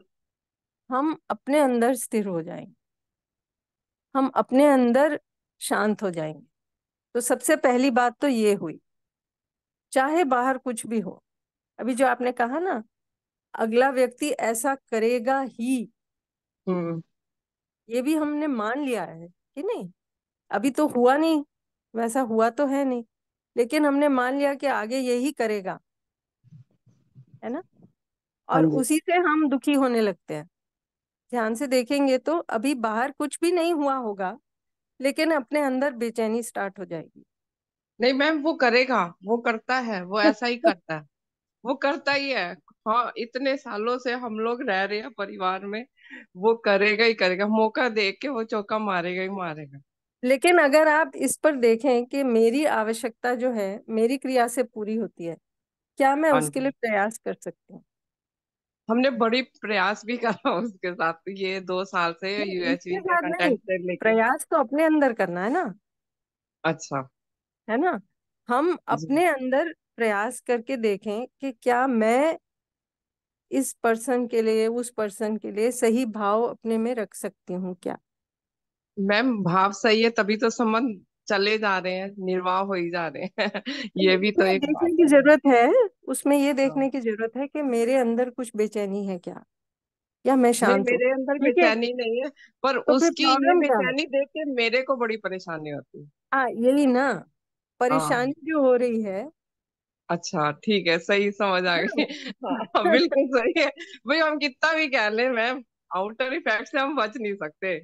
हम अपने अंदर स्थिर हो जाएँगे। हम अपने अंदर शांत हो जाएँगे। तो सबसे पहली बात तो ये हुई चाहे बाहर कुछ भी हो अभी जो आपने कहा ना अगला व्यक्ति ऐसा करेगा ही। हम्म। ये भी हमने मान लिया है कि नहीं? अभी तो हुआ नहीं वैसा हुआ तो है नहीं लेकिन हमने मान लिया कि आगे यही करेगा। है ना? हाँ और जी। उसी से हम दुखी होने लगते हैं। ध्यान से देखेंगे तो अभी बाहर कुछ भी नहीं हुआ होगा लेकिन अपने अंदर बेचैनी स्टार्ट हो जाएगी। नहीं मैम वो करेगा वो करता है वो ऐसा ही करता है वो करता ही है। हाँ इतने सालों से हम लोग रह रहे हैं परिवार में वो करेगा ही करेगा मौका देख के वो चौका मारेगा ही मारेगा। लेकिन अगर आप इस पर देखें कि मेरी आवश्यकता जो है मेरी क्रिया से पूरी होती है क्या मैं हाँ उसके लिए प्रयास कर सकती हूँ? हमने बड़ी प्रयास भी करा उसके साथ ये दो साल से यूएचवी के कंटेंट से लेके। प्रयास तो अपने अंदर करना है ना? अच्छा। है ना? हम जी। अपने अंदर प्रयास करके देखें कि क्या मैं इस पर्सन के लिए उस पर्सन के लिए सही भाव अपने में रख सकती हूँ क्या? मैम भाव सही है तभी तो संबंध चले जा रहे हैं निर्वाह हो ही जा रहे हैं। ये भी तो एक देखने की ज़रूरत है उसमें ये हाँ। देखने की ज़रूरत है कि मेरे अंदर कुछ बेचैनी है क्या? या मैं शांत हूँ? मेरे अंदर बेचैनी नहीं है पर तो उसकी ये बेचैनी देख के मेरे को बड़ी परेशानी होती है। हाँ यही ना हाँ। परेशानी जो हो रही है। अच्छा ठीक है सही समझ आ गई। हाँ बिल्कुल सही है। भाई हम कितना भी कह लें मैम आउटर इफ़ेक्ट से हम बच नहीं सकते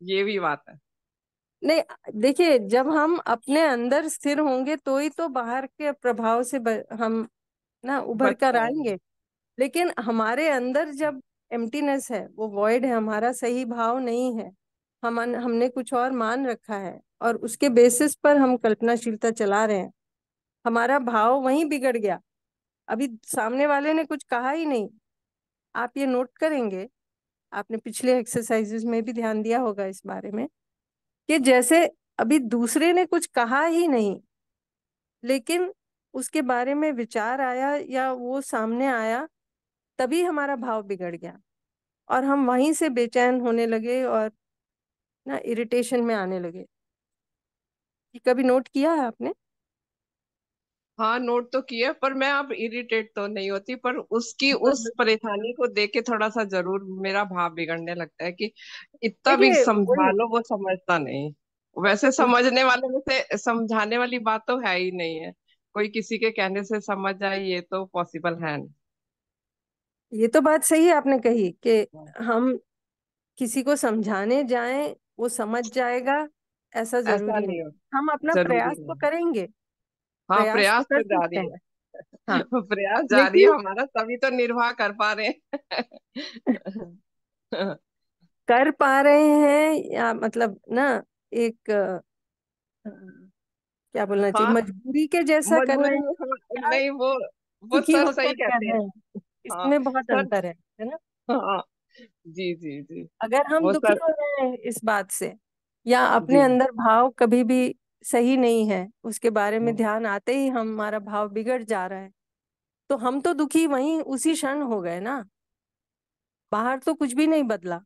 ये भी बात है। नहीं देखिए जब हम अपने अंदर स्थिर होंगे तो ही तो बाहर के प्रभाव से ब, हम ना उभर कर आएँगे। लेकिन हमारे अंदर जब एम्प्टीनेस है वो वॉइड है हमारा सही भाव नहीं है हम हमने कुछ और मान रखा है और उसके बेसिस पर हम कल्पनाशीलता चला रहे हैं हमारा भाव वहीं बिगड़ गया। अभी सामने वाले ने कुछ कहा ही नहीं। आप ये नोट करेंगे आपने पिछले एक्सरसाइजेस में भी ध्यान दिया होगा इस बारे में। कि जैसे अभी दूसरे ने कुछ कहा ही नहीं, लेकिन उसके बारे में विचार आया या वो सामने आया, तभी हमारा भाव बिगड़ गया। और हम वहीं से बेचैन होने लगे और ना इरिटेशन में आने लगे। कभी नोट किया है आपने? हाँ नोट तो किया पर मैं अब इरिटेट तो नहीं होती पर उसकी उस परेशानी को देख के थोड़ा सा ज़रूर मेरा भाव बिगड़ने लगता है कि इतना भी समझा लो वो समझता नहीं। वैसे समझने वाले में से समझाने वाली बात तो है ही नहीं है। कोई किसी के कहने से समझ जाए ये तो पॉसिबल है नहीं। ये तो बात सही है आपने कही कि हम किसी को समझाने जाएँ वो समझ जाएगा ऐसा ऐसा ज़रूरी नहीं नहीं। हो। हम अपना प्रयास तो करेंगे। हाँ प्रयास तो कर तो सकते जारी है। हाँ। प्रयास जारी है हमारा तभी तो निर्वाह कर पा रहे हैं। कर पा रहे हैं या मतलब ना एक क्या बोलना चाहिए हाँ। मजबूरी के जैसा कर रहे हैं। हाँ, नहीं वो वो सर सही कहते हैं। हैं। इसमें बहुत अंतर है है ना? हाँ जी जी जी। अगर हम दुखी हो रहे हैं इस बात से या अपने अंदर भाव कभी भी सही नहीं है उसके बारे में हाँ। ध्यान आते ही हमारा भाव बिगड़ जा रहा है। तो हम तो दुखी वहीं उसी क्षण हो गए ना। बाहर तो कुछ भी नहीं बदला।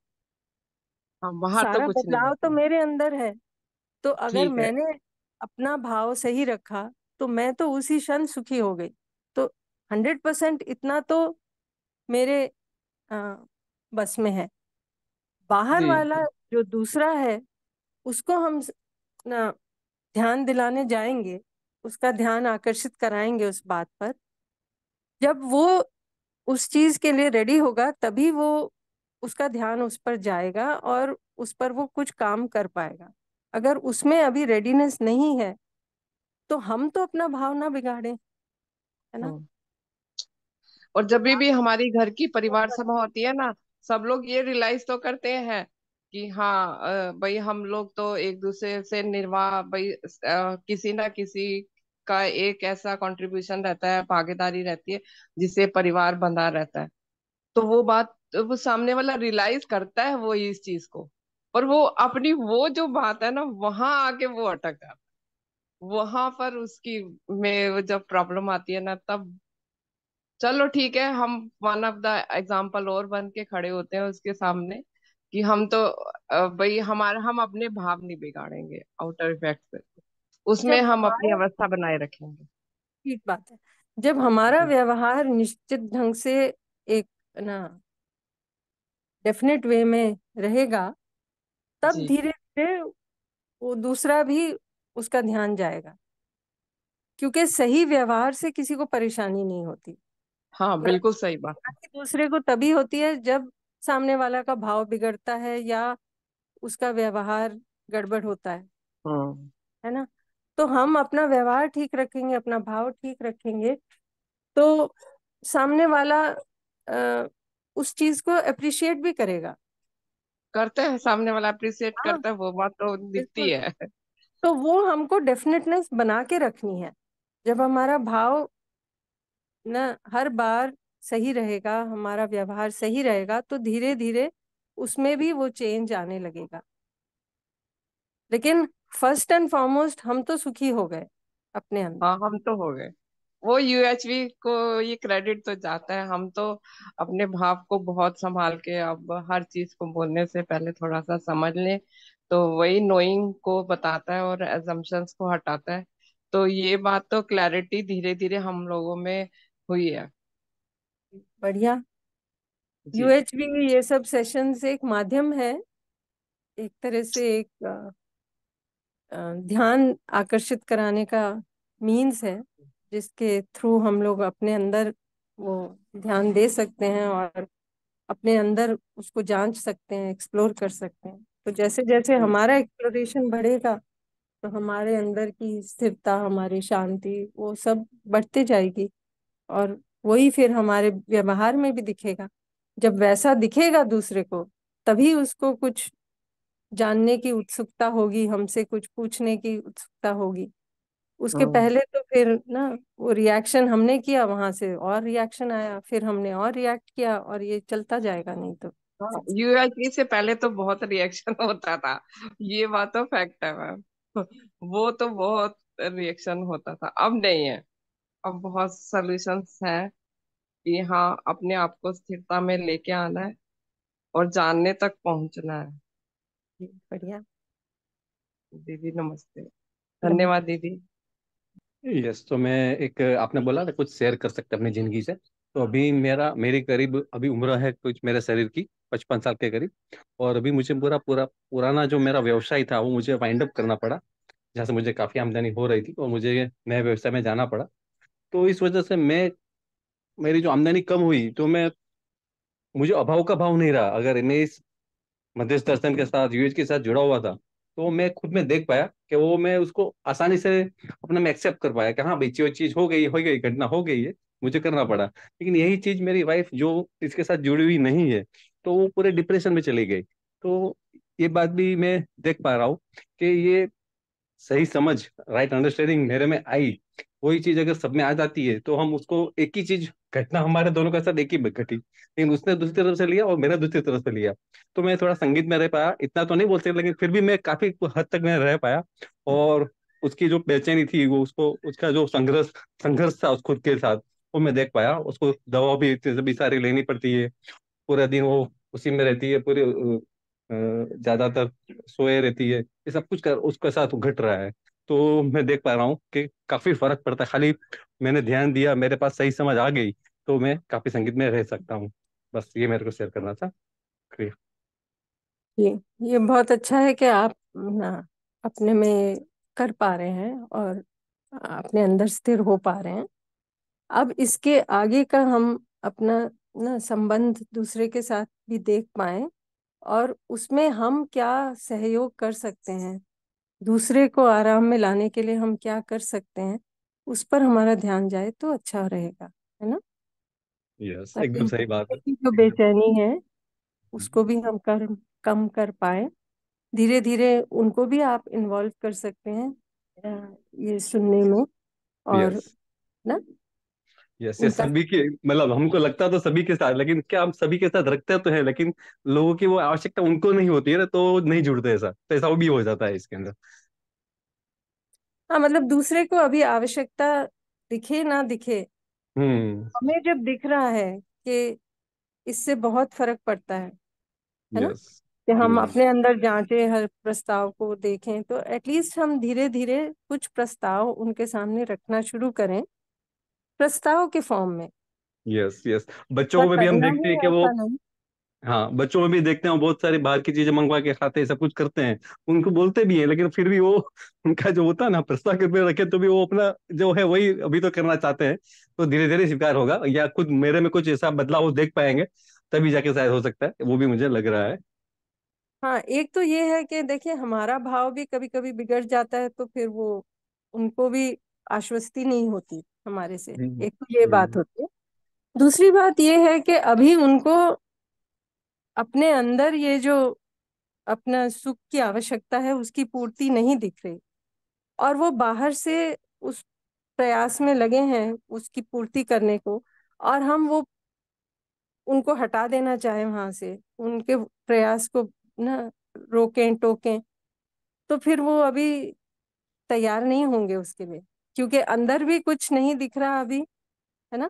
हाँ, बाहर तो सारा कुछ नहीं बदलाव तो मेरे अंदर है। तो अगर मैंने अपना भाव सही रखा तो मैं तो उसी क्षण सुखी हो गई। तो हंड्रेड परसेंट इतना तो मेरे आ, बस में है। बाहर वाला जो दूसरा है उसको हम ना ध्यान दिलाने जाएँगे उसका ध्यान आकर्षित कराएँगे उस बात पर जब वो उस चीज़ के लिए रेडी होगा तभी वो उसका ध्यान उस पर जाएगा और उस पर वो कुछ काम कर पाएगा अगर उसमें अभी रेडीनेस नहीं है तो हम तो अपना भाव ना बिगाड़े है ना हम्म। और जब भी, भी हमारी घर की परिवार सभा होती है ना सब लोग ये रियलाइज़ तो करते हैं कि हाँ भाई हम लोग तो एक दूसरे से निर्वाह, भाई किसी ना किसी का एक ऐसा कंट्रीब्यूशन रहता है, भागीदारी रहती है जिससे परिवार बंधा रहता है। तो वो बात, वो सामने वाला रियलाइज़ करता है वो इस चीज़ को। पर वो अपनी वो जो बात है ना, वहाँ आके वो अटक जाता है। वहाँ पर उसकी में जब प्रॉब्लम आती है ना, तब चलो ठीक है, हम वन ऑफ़ द एग्ज़ाम्पल और बन के खड़े होते हैं उसके सामने। कि हम तो भाई हमारा हम अपने भाव नहीं बिगाड़ेंगे आउटर इफ़ेक्ट से उसमें हम अपनी अवस्था बनाए रखेंगे। ठीक बात है। जब हमारा व्यवहार निश्चित ढंग से एक ना डेफिनेट वे में रहेगा तब धीरे धीरे वो दूसरा भी उसका ध्यान जाएगा। क्योंकि सही व्यवहार से किसी को परेशानी नहीं होती। हाँ बिल्कुल सही बात। दूसरे को तभी होती है जब सामने वाला का भाव बिगड़ता है या उसका व्यवहार गड़बड़ होता है। हम्म है ना? तो हम अपना व्यवहार ठीक रखेंगे अपना भाव ठीक रखेंगे तो सामने वाला आ, उस चीज़ को अप्रिशिएट भी करेगा। करते हैं सामने वाला अप्रिशिएट हाँ। करता है वो बात तो दिखती है। तो वो हमको डेफिनेटनेस बना के रखनी है। जब हमारा भाव ना हर बार सही रहेगा, हमारा व्यवहार सही रहेगा तो धीरे धीरे उसमें भी वो चेंज आने लगेगा। लेकिन फ़र्स्ट एंड फॉरमोस्ट हम तो सुखी हो गए अपने अंदर। हाँ हम तो हो गए। वो यूएचवी को ये क्रेडिट तो जाता है, हम तो अपने भाव को बहुत संभाल के अब हर चीज़ को बोलने से पहले थोड़ा सा समझ लें तो वही नोइंग को बताता है और एजम्पशंस को हटाता है। तो ये बात तो क्लैरिटी धीरे धीरे हम लोगों में हुई है। बढ़िया। जी। यूएचबी ये सब सेशंस एक माध्यम है। एक तरह से एक ध्यान आकर्षित कराने का मीन्स है जिसके थ्रू हम लोग अपने अंदर वो ध्यान दे सकते हैं और अपने अंदर उसको जाँच सकते हैं एक्सप्लोर कर सकते हैं। तो जैसे जैसे हमारा एक्सप्लोरेशन बढ़ेगा तो हमारे अंदर की स्थिरता हमारी शांति वो सब बढ़ते जाएगी और वही फिर हमारे व्यवहार में भी दिखेगा। जब वैसा दिखेगा दूसरे को तभी उसको कुछ जानने की उत्सुकता होगी हमसे कुछ पूछने की उत्सुकता होगी। उसके हम्म पहले तो फिर ना वो रिएक्शन हमने किया वहाँ से और रिएक्शन आया फिर हमने और रिएक्ट किया और ये चलता जाएगा नहीं तो। हाँ से पहले तो बहुत रिएक्शन होता था। ये बात तो फैक्ट है मैम। वो तो बहुत रिएक्शन होता था। अब नहीं है। अब बहुत सॉल्यूशंस हैं कि हाँ अपने आप को स्थिरता में लेके आना है और जानने तक पहुँचना है। बढ़िया। दीदी नमस्ते। धन्यवाद दीदी। यस तो मैं एक आपने बोला ना कुछ शेयर कर सकते अपनी ज़िंदगी से। तो अभी मेरा मेरी करीब अभी उम्र है कुछ मेरे शरीर की पचपन साल के करीब। और अभी मुझे पूरा पूरा पुराना जो मेरा व्यवसाय था वो मुझे वाइंड अप करना पड़ा जहाँ से मुझे काफ़ी आमदनी हो रही थी और मुझे नए व्यवसाय में जाना पड़ा। तो इस वजह से मैं, मेरी जो आमदनी कम हुई तो मैं, मुझे अभाव का भाव नहीं रहा। अगर मैं इस मध्यस्थ दर्शन के साथ यूएच के साथ जुड़ा हुआ था तो मैं खुद में देख पाया कि वो मैं उसको आसानी से अपने में एक्सेप्ट कर पाया कि हाँ भाई, चीज़ हो गई हो गई, घटना हो गई है, मुझे करना पड़ा। लेकिन यही चीज़ मेरी वाइफ जो इसके साथ जुड़ी हुई नहीं है तो वो पूरे डिप्रेशन में चली गई। तो ये बात भी मैं देख पा रहा हूँ कि ये सही समझ राइट अंडरस्टैंडिंग मेरे में आई। वही चीज़ अगर सब में आ जाती है तो हम उसको एक ही चीज़ घटना हमारे दोनों के साथ एक ही घटी लेकिन उसने दूसरी तरफ़ से लिया और मैंने दूसरी तरफ़ से लिया। तो मैं थोड़ा संगीत में रह पाया, इतना तो नहीं बोल सकता, लेकिन फिर भी मैं काफ़ी हद तक मैं रह पाया और उसकी जो बेचैनी थी, वो उसको, उसका जो संघर्ष संघर्ष था उस खुद के साथ, वो मैं देख पाया। उसको दवा भी भी सारी लेनी पड़ती है, पूरा दिन वो उसी में रहती है, पूरे ज़्यादातर सोए रहती है, ये सब कुछ कर, उसके साथ घट रहा है। तो मैं देख पा रहा हूँ कि काफ़ी फ़र्क पड़ता है। खाली मैंने ध्यान दिया, मेरे पास सही समझ आ गई तो मैं काफ़ी संगीत में रह सकता हूँ। बस ये मेरे को शेयर करना था। ये ये बहुत अच्छा है कि आप ना अपने में कर पा रहे हैं और अपने अंदर स्थिर हो पा रहे हैं। अब इसके आगे का हम अपना ना संबंध दूसरे के साथ भी देख पाए और उसमें हम क्या सहयोग कर सकते हैं। दूसरे को आराम में लाने के लिए हम क्या कर सकते हैं उस पर हमारा ध्यान जाए तो अच्छा रहेगा है ना? यस ताकि एकदम सही बात है। जो बेचैनी है उसको भी हम कर कम कर पाए। धीरे धीरे उनको भी आप इन्वॉल्व कर सकते हैं ये सुनने में और यस ना? यस यस सभी के मतलब हमको लगता तो सभी के साथ लेकिन क्या हम सभी के साथ रखते तो है लेकिन लोगों की वो आवश्यकता उनको नहीं होती है ना तो नहीं जुड़ते ऐसा तो ऐसा भी हो जाता है इसके अंदर। हाँ मतलब दूसरे को अभी आवश्यकता दिखे ना दिखे हम्म। हमें जब दिख रहा है कि इससे बहुत फ़र्क पड़ता है है ना? यस कि हम अपने अंदर जांचें हर प्रस्ताव को देखें तो एटलीस्ट हम धीरे धीरे कुछ प्रस्ताव उनके सामने रखना शुरू करें। प्रस्ताव के फॉर्म में। यस यस बच्चों में भी हम देखते हैं कि वो हाँ बच्चों में भी देखते हैं बहुत सारी बाहर की चीज़ें मंगवा के खाते हैं सब कुछ करते हैं। उनको बोलते भी हैं लेकिन फिर भी वो उनका जो होता है ना प्रस्ताव के पे रखे तो भी वो अपना जो है वही अभी तो करना चाहते हैं। तो धीरे धीरे स्वीकार होगा या खुद मेरे में कुछ ऐसा बदलाव देख पाएँगे तभी जाके शायद हो सकता है वो भी मुझे लग रहा है। हाँ एक तो ये है कि देखिए हमारा भाव भी कभी कभी बिगड़ जाता है तो फिर वो उनको भी आश्वस्ति नहीं होती। हमारे से। एक तो ये बात होती है। दूसरी बात ये है कि अभी उनको अपने अंदर ये जो अपना सुख की आवश्यकता है उसकी पूर्ति नहीं दिख रही और वो बाहर से उस प्रयास में लगे हैं उसकी पूर्ति करने को और हम वो उनको हटा देना चाहें वहाँ से उनके प्रयास को ना रोकें टोकें तो फिर वो अभी तैयार नहीं होंगे उसके लिए। क्योंकि अंदर भी कुछ नहीं दिख रहा अभी है ना?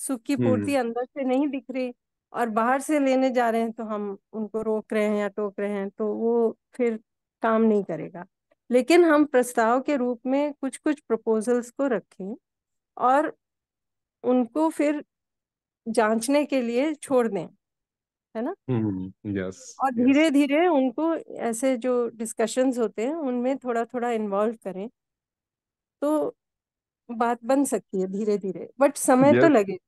सुख की हम्म। पूर्ति अंदर से नहीं दिख रही और बाहर से लेने जा रहे हैं तो हम उनको रोक रहे हैं या टोक रहे हैं तो वो फिर काम नहीं करेगा। लेकिन हम प्रस्ताव के रूप में कुछ कुछ प्रपोजल्स को रखें और उनको फिर जांचने के लिए छोड़ दें है ना? हम्म यस और यस धीरे धीरे उनको ऐसे जो डिस्कशंस होते हैं उनमें थोड़ा थोड़ा इन्वॉल्व करें। तो बात बन सकती है धीरे धीरे बट समय तो लगे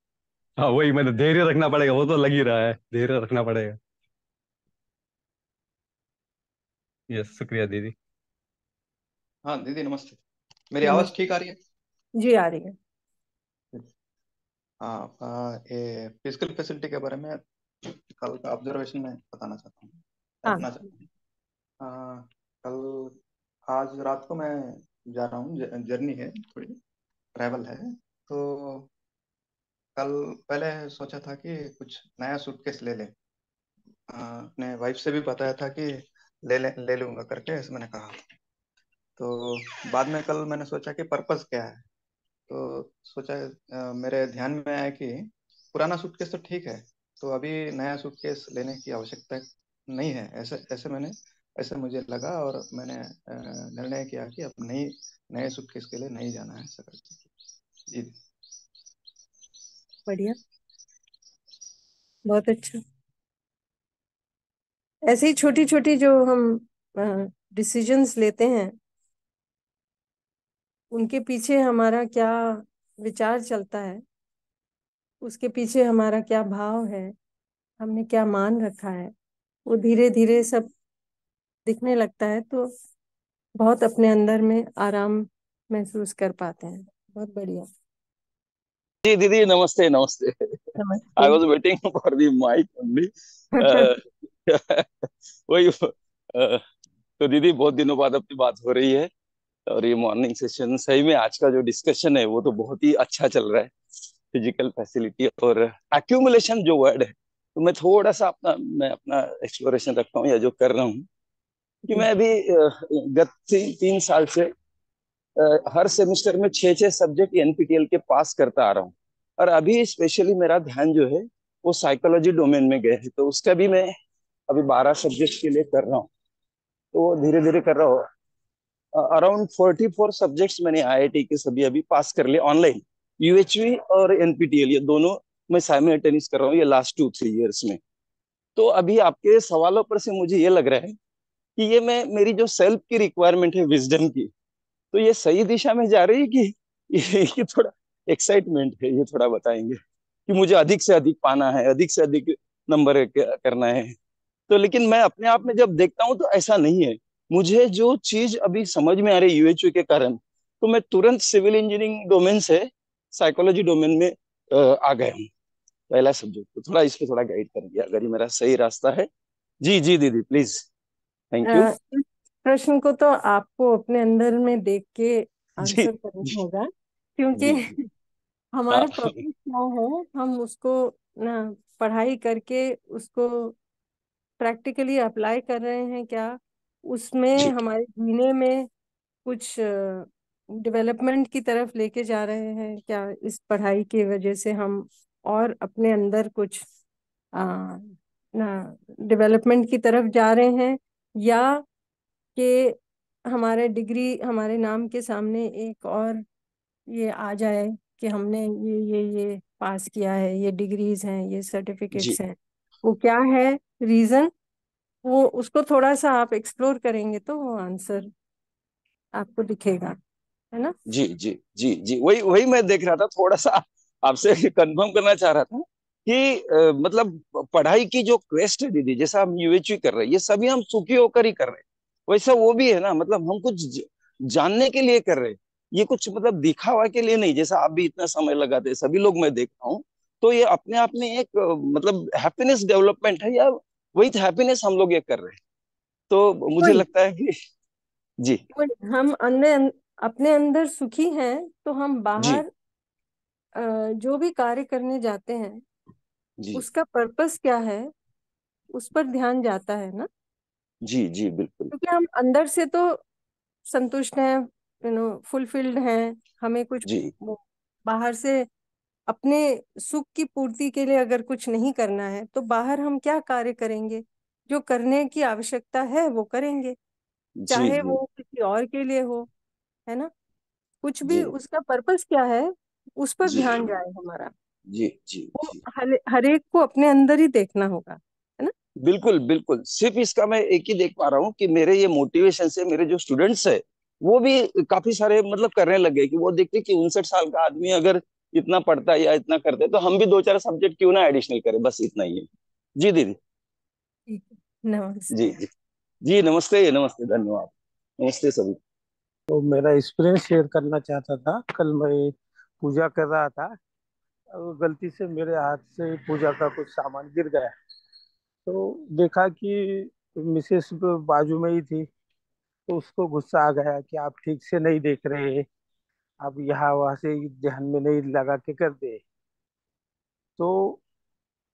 हाँ वही मैंने धैर्य रखना पड़ेगा वो तो लग ही रहा है धैर्य रखना पड़ेगा। यस शुक्रिया दीदी। हाँ दीदी नमस्ते। मेरी आवाज़ ठीक आ रही है? जी आ रही है। हाँ ये फ़िज़िकल फैसिलिटी के बारे में कल का ऑब्जर्वेशन में बताना चाहता हूँ हाँ। रखना चाहता हूँ कल आज रात को मैं जा रहा हूँ जर्नी है थोड़ी ट्रैवल है। तो कल पहले सोचा था कि कुछ नया सूटकेस ले लें। अपने वाइफ से भी बताया था कि ले ले ले लूँगा करके मैंने कहा। तो बाद में कल मैंने सोचा कि पर्पस क्या है? तो सोचा अ, मेरे ध्यान में आया कि पुराना सूटकेस तो ठीक है तो अभी नया सूटकेस लेने की आवश्यकता नहीं है। ऐसे ऐसे मैंने ऐसे मुझे लगा और मैंने निर्णय किया कि अब नई नए सूटकेस के लिए नहीं जाना है करके जी। बढ़िया। बहुत अच्छा। ऐसे ही छोटी छोटी जो हम डिसीजंस लेते हैं, उनके पीछे हमारा क्या विचार चलता है? उसके पीछे हमारा क्या भाव है? हमने क्या मान रखा है? वो धीरे धीरे सब दिखने लगता है तो बहुत अपने अंदर में आराम महसूस कर पाते हैं। बहुत बढ़िया। जी दीदी नमस्ते नमस्ते। I was waiting for the mic only वही अ, तो दीदी बहुत दिनों बाद अपनी बात हो रही है और ये मॉर्निंग सेशन सही में आज का जो डिस्कशन है वो तो बहुत ही अच्छा चल रहा है। फ़िज़िकल फैसिलिटी और एक्यूमुलेशन जो वर्ड है तो मैं थोड़ा सा अपना मैं अपना एक्सप्लोरेशन रखता हूँ या जो कर रहा हूँ। कि मैं अभी गत तीन साल से हर सेमेस्टर में छः छः सब्जेक्ट एनपीटीएल के पास करता आ रहा हूँ। और अभी स्पेशली मेरा ध्यान जो है, वो साइकोलॉजी डोमेन में गया है। तो उसका भी मैं अभी बारह सब्जेक्ट के लिए कर रहा हूँ। तो वो धीरे धीरे कर रहा हूँ। अराउंड फोर्टी फोर सब्जेक्ट्स मैंने आईआईटी के सभी अभी पास कर लिए ऑनलाइन। यूएचवी और एनपीटीएल ये दोनों मैं साइमल्टेनियस कर रहा हूँ, ये लास्ट टू थ्री इयर्स में। तो अभी आपके सवालों पर से मुझे ये लग रहा है कि ये मैं मेरी जो सेल्फ की रिक्वायरमेंट है विजडम की तो ये सही दिशा में जा रही है कि ये, थोड़ा एक्साइटमेंट है ये थोड़ा बताएँगे कि मुझे अधिक से अधिक पाना है अधिक से अधिक नंबर करना है। तो लेकिन मैं अपने आप में जब देखता हूँ तो ऐसा नहीं है। मुझे जो चीज़ अभी समझ में आ रही यूएचयू के कारण तो मैं तुरंत सिविल इंजीनियरिंग डोमेन से साइकोलॉजी डोमेन में आ गया हूँ। पहला सब्जेक्ट तो थोड़ा इस पे थोड़ा गाइड करेंगे अगर ये मेरा सही रास्ता है। जी जी दीदी प्लीज़ थैंक यू इस प्रश्न को तो आपको अपने अंदर में देख के आंसर करना होगा क्योंकि हमारा प्रोसेस क्या है हम उसको ना पढ़ाई करके उसको प्रैक्टिकली अप्लाई कर रहे हैं क्या? उसमें हमारे जीने में कुछ डेवलपमेंट की तरफ़ लेके जा रहे हैं क्या? इस पढ़ाई की वजह से हम और अपने अंदर कुछ आ, ना डेवलपमेंट की तरफ़ जा रहे हैं। या कि हमारे डिग्री हमारे नाम के सामने एक और ये आ जाए कि हमने ये ये ये पास किया है ये डिग्रीज हैं ये सर्टिफिकेट्स हैं। वो क्या है? रीजन? वो उसको थोड़ा सा आप एक्सप्लोर करेंगे तो वो आंसर आपको दिखेगा है ना? जी जी जी जी वही वही मैं देख रहा था थोड़ा सा आपसे कंफर्म करना चाह रहा था। कि आ, मतलब पढ़ाई की जो क्वेस्ट है दीदी जैसा हम यूएचयू कर रहे हैं ये सभी हम सुखी होकर ही कर रहे हैं। वैसा वो भी है ना मतलब हम कुछ जानने के लिए कर रहे हैं। ये कुछ मतलब दिखावा के लिए नहीं जैसा आप भी इतना समय लगाते सभी लोग मैं देख रहा हूँ तो ये अपने आप में एक मतलब हैप्पीनेस डेवलपमेंट है या वही हैप्पीनेस हम लोग ये कर रहे हैं। तो मुझे लगता है कि जी। हम अंदर अपने अंदर सुखी हैं तो हम बाहर जो भी कार्य करने जाते हैं जी। उसका पर्पस क्या है? उस पर ध्यान जाता है ना? जी जी बिल्कुल। क्योंकि हम अंदर से तो संतुष्ट हैं यू नो फुलफिल्ड हैं हमें कुछ जी। बाहर से अपने सुख की पूर्ति के लिए अगर कुछ नहीं करना है तो बाहर हम क्या कार्य करेंगे? जो करने की आवश्यकता है वो करेंगे। चाहे वो किसी और के लिए हो है ना? कुछ भी उसका पर्पस क्या है उस पर ध्यान जाए हमारा। जी जी वो हर एक को अपने अंदर ही देखना होगा है ना? बिल्कुल बिल्कुल। सिर्फ़ इसका मैं एक ही देख पा रहा हूँ कि मेरे ये मोटिवेशन से मेरे जो स्टूडेंट्स है वो भी काफ़ी सारे मतलब करने लगे कि वो देखते कि उनसठ साल का आदमी अगर इतना पढ़ता है या इतना करते तो हम भी दो चार सब्जेक्ट क्यों ना एडिशनल करें? बस इतना ही है। जी दीदी। नमस्ते। जी जी। जी नमस्ते नमस्ते धन्यवाद। नमस्ते सभी। तो मेरा एक्सपीरियंस शेयर करना चाहता था। कल मैं पूजा कर रहा था। गलती से मेरे हाथ से पूजा का कुछ सामान गिर गया। तो देखा कि मिसेस बाजू में ही थी तो उसको गुस्सा आ गया कि आप ठीक से नहीं देख रहे आप यहाँ वहाँ से ध्यान में नहीं लगा के कर दे। तो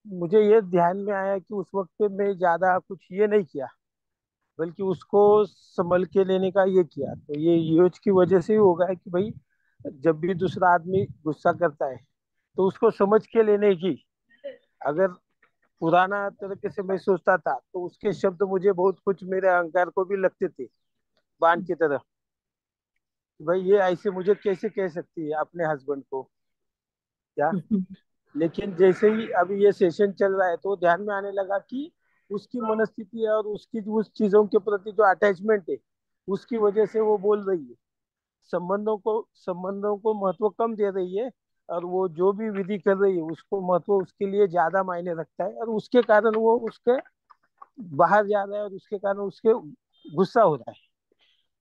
मुझे ये ध्यान में आया कि उस वक्त पे मैं ज़्यादा कुछ ये नहीं किया, बल्कि उसको संभल के लेने का ये किया। तो ये यूज़ की वजह से ही होगा कि भाई, जब भी दूसरा आदमी गुस्सा करता है तो उसको समझ के लेने की। अगर पुराना तरीके से मैं सोचता था तो उसके शब्द मुझे बहुत कुछ मेरे अहंकार को भी लगते थे बाण की तरह। भाई ये ऐसे मुझे कैसे कह सकती है अपने हस्बैंड को? क्या? लेकिन जैसे ही अभी ये सेशन चल रहा है तो ध्यान में आने लगा कि उसकी मनस्थिति और उसकी उस चीज़ों के प्रति जो अटैचमेंट है उसकी वजह से वो बोल रही है। संबंधों को संबंधों को महत्व कम दे रही है और वो जो भी विधि कर रही है, उसको महत्व उसके लिए ज़्यादा मायने रखता है और उसके कारण वो उसके बाहर जा रहा है और उसके कारण उसके गुस्सा हो रहा है।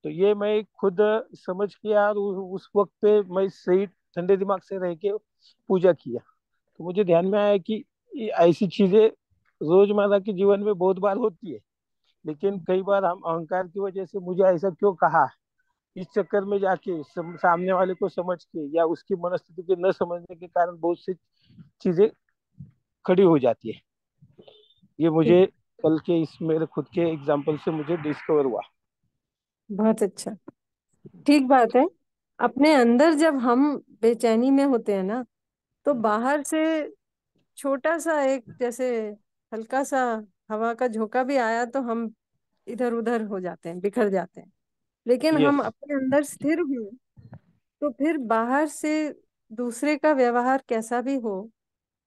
तो ये मैं खुद समझ किया और उस वक्त पे मैं सही ठंडे दिमाग से रह के पूजा किया। तो मुझे ध्यान में आया कि ऐसी चीज़ें रोज़मर्रा के जीवन में बहुत बार होती है, लेकिन कई बार हम अहंकार की वजह से मुझे ऐसा क्यों कहा? इस चक्कर में जाके सामने वाले को समझ के या उसकी मनस्थिति के न समझने के कारण बहुत सी चीज़ें खड़ी हो जाती है। ये मुझे कल के इस मेरे खुद के एग्ज़ाम्पल से मुझे डिस्कवर हुआ। बहुत अच्छा। ठीक बात है। अपने अंदर जब हम बेचैनी में होते हैं ना तो बाहर से छोटा सा एक जैसे हल्का सा हवा का झोंका भी आया तो हम इधर उधर हो जाते हैं बिखर जाते हैं। लेकिन हम अपने अंदर स्थिर हुए तो फिर बाहर से दूसरे का व्यवहार कैसा भी हो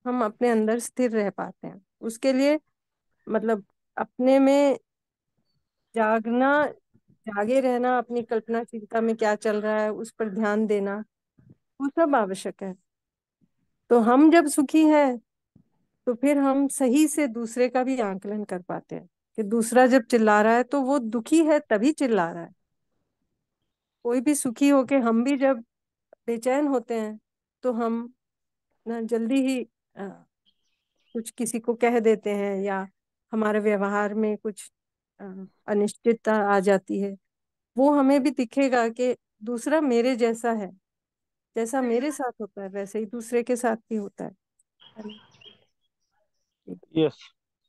हम अपने अंदर स्थिर रह पाते हैं। उसके लिए मतलब अपने में जागना जागे रहना अपनी कल्पनाशीलता में क्या चल रहा है उस पर ध्यान देना वो सब आवश्यक है। तो हम जब सुखी है तो फिर हम सही से दूसरे का भी आंकलन कर पाते हैं। कि दूसरा जब चिल्ला रहा है तो वो दुखी है तभी चिल्ला रहा है। कोई भी सुखी होके हम भी जब बेचैन होते हैं तो हम ना जल्दी ही आ, कुछ किसी को कह देते हैं या हमारे व्यवहार में कुछ अनिश्चितता आ जाती है वो हमें भी दिखेगा कि दूसरा मेरे जैसा है जैसा मेरे साथ होता है वैसे ही दूसरे के साथ भी होता है यस yes.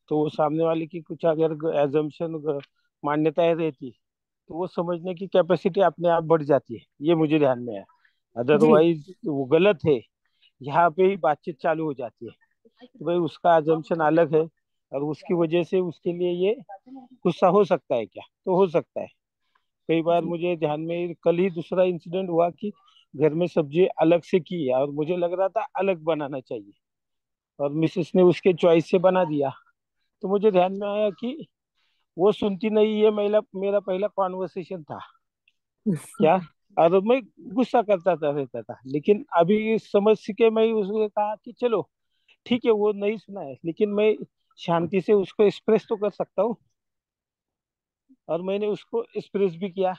तो सामने वाले की कुछ अगर एजम्पन मान्यताएँ रहती तो वो समझने की कैपेसिटी अपने आप बढ़ जाती है ये मुझे ध्यान में है। अदरवाइज़ वो गलत है यहाँ पे ही बातचीत चालू हो जाती है। तो भाई उसका एजम्पन अलग है और उसकी वजह से उसके लिए ये गुस्सा हो सकता है क्या? तो हो सकता है। कई बार मुझे ध्यान में कल ही दूसरा इंसिडेंट हुआ कि घर में सब्ज़ी अलग से की है और मुझे लग रहा था अलग बनाना चाहिए और मिसेस ने उसके चॉइस से बना दिया। तो मुझे ध्यान में आया कि वो सुनती नहीं ये मेरा मेरा पहला कॉन्वर्सेशन था। क्या? और मैं गुस्सा करता था रहता था। लेकिन अभी समझ सके मैं उसने कहा कि चलो ठीक है वो नहीं सुना है। लेकिन मैं शांति से उसको एक्सप्रेस तो कर सकता हूँ। और मैंने उसको एक्सप्रेस भी किया।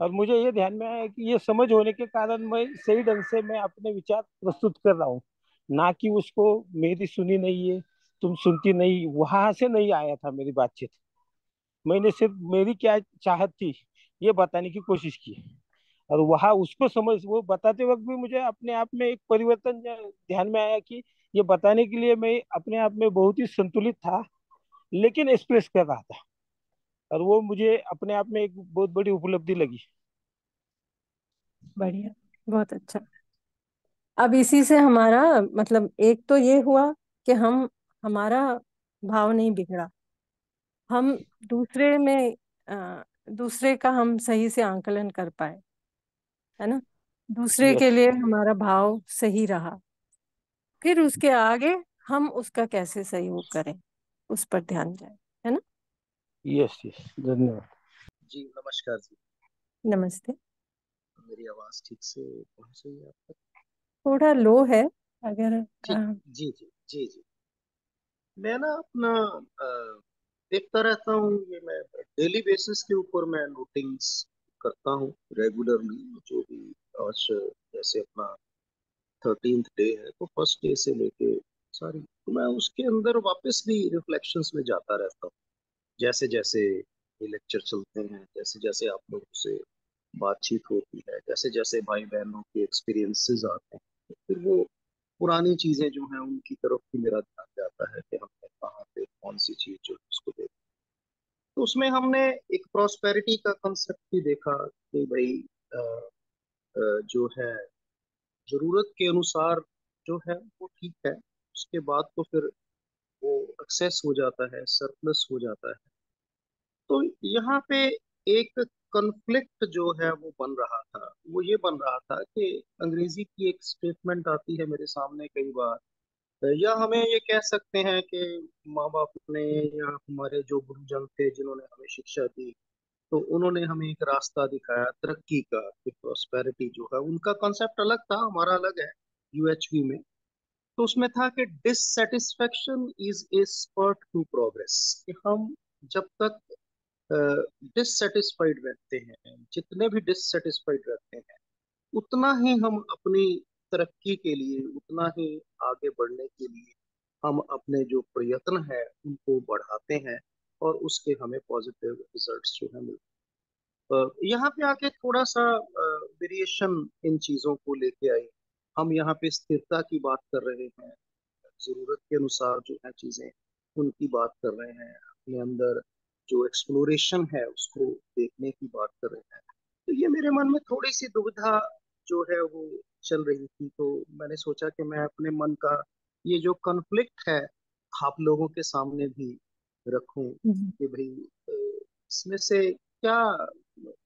और मुझे ये ध्यान में आया कि ये समझ होने के कारण मैं सही ढंग से मैं अपने विचार प्रस्तुत कर रहा हूँ। ना कि उसको मेरी सुनी नहीं है तुम सुनती नहीं वहाँ से नहीं आया था मेरी बातचीत। मैंने सिर्फ़ मेरी क्या चाहत थी, ये बताने की कोशिश की। और वहाँ उसको समझ, वो बताते वक्त भी मुझे अपने आप में एक परिवर्तन ध्यान में आया कि ये बताने के लिए मैं अपने आप में बहुत ही संतुलित था, लेकिन एक्सप्रेस कर रहा था। और वो मुझे अपने आप में एक बहुत बड़ी उपलब्धि लगी। बढ़िया, बहुत अच्छा। अब इसी से हमारा मतलब एक तो ये हुआ कि हम, हमारा भाव नहीं बिगड़ा। हम दूसरे में आ, दूसरे का हम सही से आंकलन कर पाए है ना? दूसरे के लिए हमारा भाव सही रहा। फिर उसके आगे हम उसका कैसे सहयोग करें उस पर ध्यान जाए है ना? यस यस धन्यवाद। जी नमस्कार जी। नमस्ते। मेरी आवाज़ ठीक से पहुँच रही है आप तक थोड़ा लो है अगर जी जी जी जी जी। मैं ना अपना देखता रहता हूँ ये मैं डेली बेसिस के ऊपर मैं नोटिंग्स करता हूँ रेगुलरली जो भी आज, जैसे अपना थर्टींथ डे है तो फ़र्स्ट डे से लेके सारी तो मैं उसके अंदर वापस भी रिफ्लेक्शंस में जाता रहता हूँ। जैसे जैसे ये लेक्चर चलते हैं जैसे जैसे आप लोगों से बातचीत होती है जैसे जैसे भाई बहनों के एक्सपीरियंसेस आते हैं तो फिर वो पुरानी चीज़ें जो हैं उनकी तरफ़ भी मेरा ध्यान जाता है कि हमने कहाँ पे कौन सी चीज़ जो उसको देखा। तो उसमें हमने एक प्रॉस्पेरिटी का कंसेप्ट भी देखा कि भाई जो है, ज़रूरत के अनुसार जो है वो ठीक है, उसके बाद तो फिर वो एक्सेस हो जाता है सरप्लस हो जाता है। तो यहाँ पे एक कन्फ्लिक्ट जो है वो बन रहा था, वो ये बन रहा था कि अंग्रेज़ी की एक स्टेटमेंट आती है मेरे सामने कई बार, या हमें ये कह सकते हैं कि माँ बाप ने या हमारे जो गुरुजन थे जिन्होंने हमें शिक्षा दी तो उन्होंने हमें एक रास्ता दिखाया, तरक्की का, कि प्रोस्पेरिटी जो है, उनका कॉन्सेप्ट अलग था, हमारा अलग है यूएचवी में। तो उसमें था कि dissatisfaction is a spurt to progress कि हम जब तक डिससेटिस्फाइड रहते हैं, जितने भी डिससेटिस्फाइड रहते हैं, उतना ही हम अपनी तरक्की के लिए, उतना ही आगे बढ़ने के लिए हम अपने जो प्रयत्न है, उनको बढ़ाते हैं और उसके हमें पॉजिटिव रिजल्ट्स जो है मिलते यहाँ पे आके थोड़ा सा वेरिएशन इन चीज़ों को लेके आई हम यहाँ पे स्थिरता की बात कर रहे हैं, ज़रूरत के अनुसार जो है चीज़ें, उनकी बात कर रहे हैं, अपने अंदर जो एक्सप्लोरेशन है उसको देखने की बात कर रहे हैं। तो ये मेरे मन में थोड़ी सी दुविधा जो है वो चल रही थी। तो मैंने सोचा कि मैं अपने मन का ये जो कन्फ्लिक्ट है आप लोगों के सामने भी रखूँ कि भाई इसमें से क्या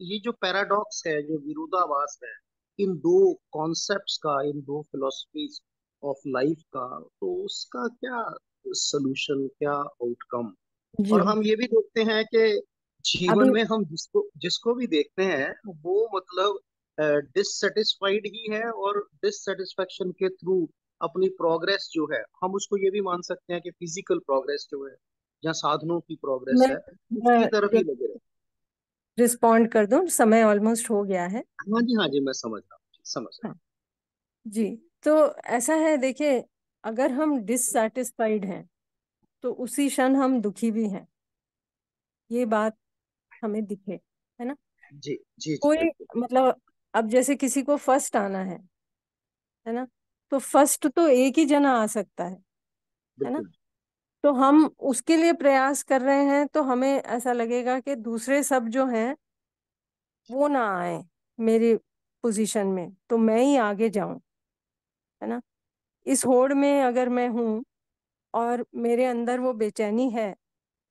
ये जो पैराडॉक्स है जो विरोधाभास है इन दो कॉन्सेप्ट्स का इन दो फिलोसफीज ऑफ़ लाइफ का तो उसका क्या सोल्यूशन क्या आउटकम और हम ये भी देखते हैं कि जीवन में हम जिसको जिसको भी देखते हैं वो मतलब डिससेटिस्फाइड ही है और डिससेटिस्फेक्शन के थ्रू अपनी प्रोग्रेस जो है हम उसको ये भी मान सकते हैं कि फ़िज़िकल प्रोग्रेस जो है या साधनों की प्रोग्रेस मैं है उसकी तरफ़ ही लगे रहे। रिस्पॉन्ड कर दूँ? समय ऑलमोस्ट हो गया है। हाँ जी हाँ जी मैं समझ रहा हूँ। समझ रहा हाँ। जी तो ऐसा है देखिए अगर हम डिससेटिस्फाइड हैं तो उसी क्षण हम दुखी भी हैं। ये बात हमें दिखे है ना? जी जी जी कोई मतलब अब जैसे किसी को फ़र्स्ट आना है है ना? तो फ़र्स्ट तो एक ही जना आ सकता है है ना? तो हम उसके लिए प्रयास कर रहे हैं तो हमें ऐसा लगेगा कि दूसरे सब जो हैं वो ना आए मेरी पोजीशन में तो मैं ही आगे जाऊँ है ना? इस होड़ में अगर मैं हूँ और मेरे अंदर वो बेचैनी है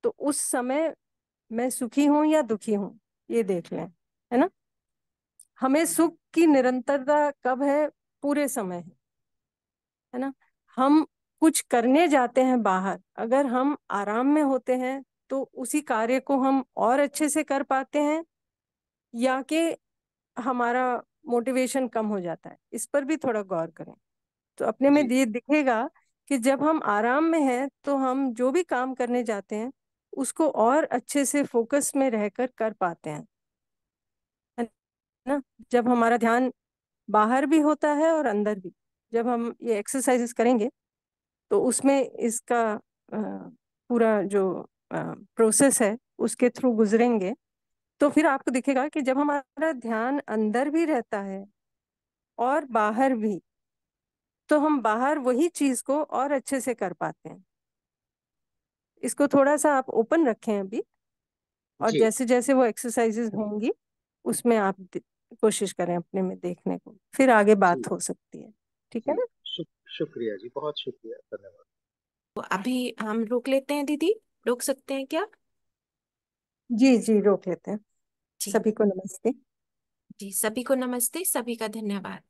तो उस समय मैं सुखी हूँ या दुखी हूँ ये देख लें है ना? हमें सुख की निरंतरता कब है? पूरे समय है है ना? हम कुछ करने जाते हैं बाहर अगर हम आराम में होते हैं तो उसी कार्य को हम और अच्छे से कर पाते हैं या कि हमारा मोटिवेशन कम हो जाता है इस पर भी थोड़ा गौर करें। तो अपने में ये दिखेगा कि जब हम आराम में हैं तो हम जो भी काम करने जाते हैं, उसको और अच्छे से फोकस में रहकर कर पाते हैं। ना? जब हमारा ध्यान बाहर भी होता है और अंदर भी। जब हम ये एक्सरसाइजेस करेंगे तो उसमें इसका पूरा जो प्रोसेस है, उसके थ्रू गुजरेंगे। तो फिर आपको दिखेगा कि जब हमारा ध्यान अंदर भी रहता है और बाहर भी तो हम बाहर वही चीज़ को और अच्छे से कर पाते हैं। इसको थोड़ा सा आप ओपन रखें अभी और जैसे जैसे वो एक्सरसाइजेस होंगी उसमें आप कोशिश करें अपने में देखने को फिर आगे बात हो सकती है ठीक है ना? शुक, शुक्रिया जी बहुत शुक्रिया धन्यवाद। तो अभी हम रोक लेते हैं दीदी रोक सकते हैं क्या? जी जी रोक लेते हैं। जी। सभी को नमस्ते। जी सभी को नमस्ते सभी का धन्यवाद।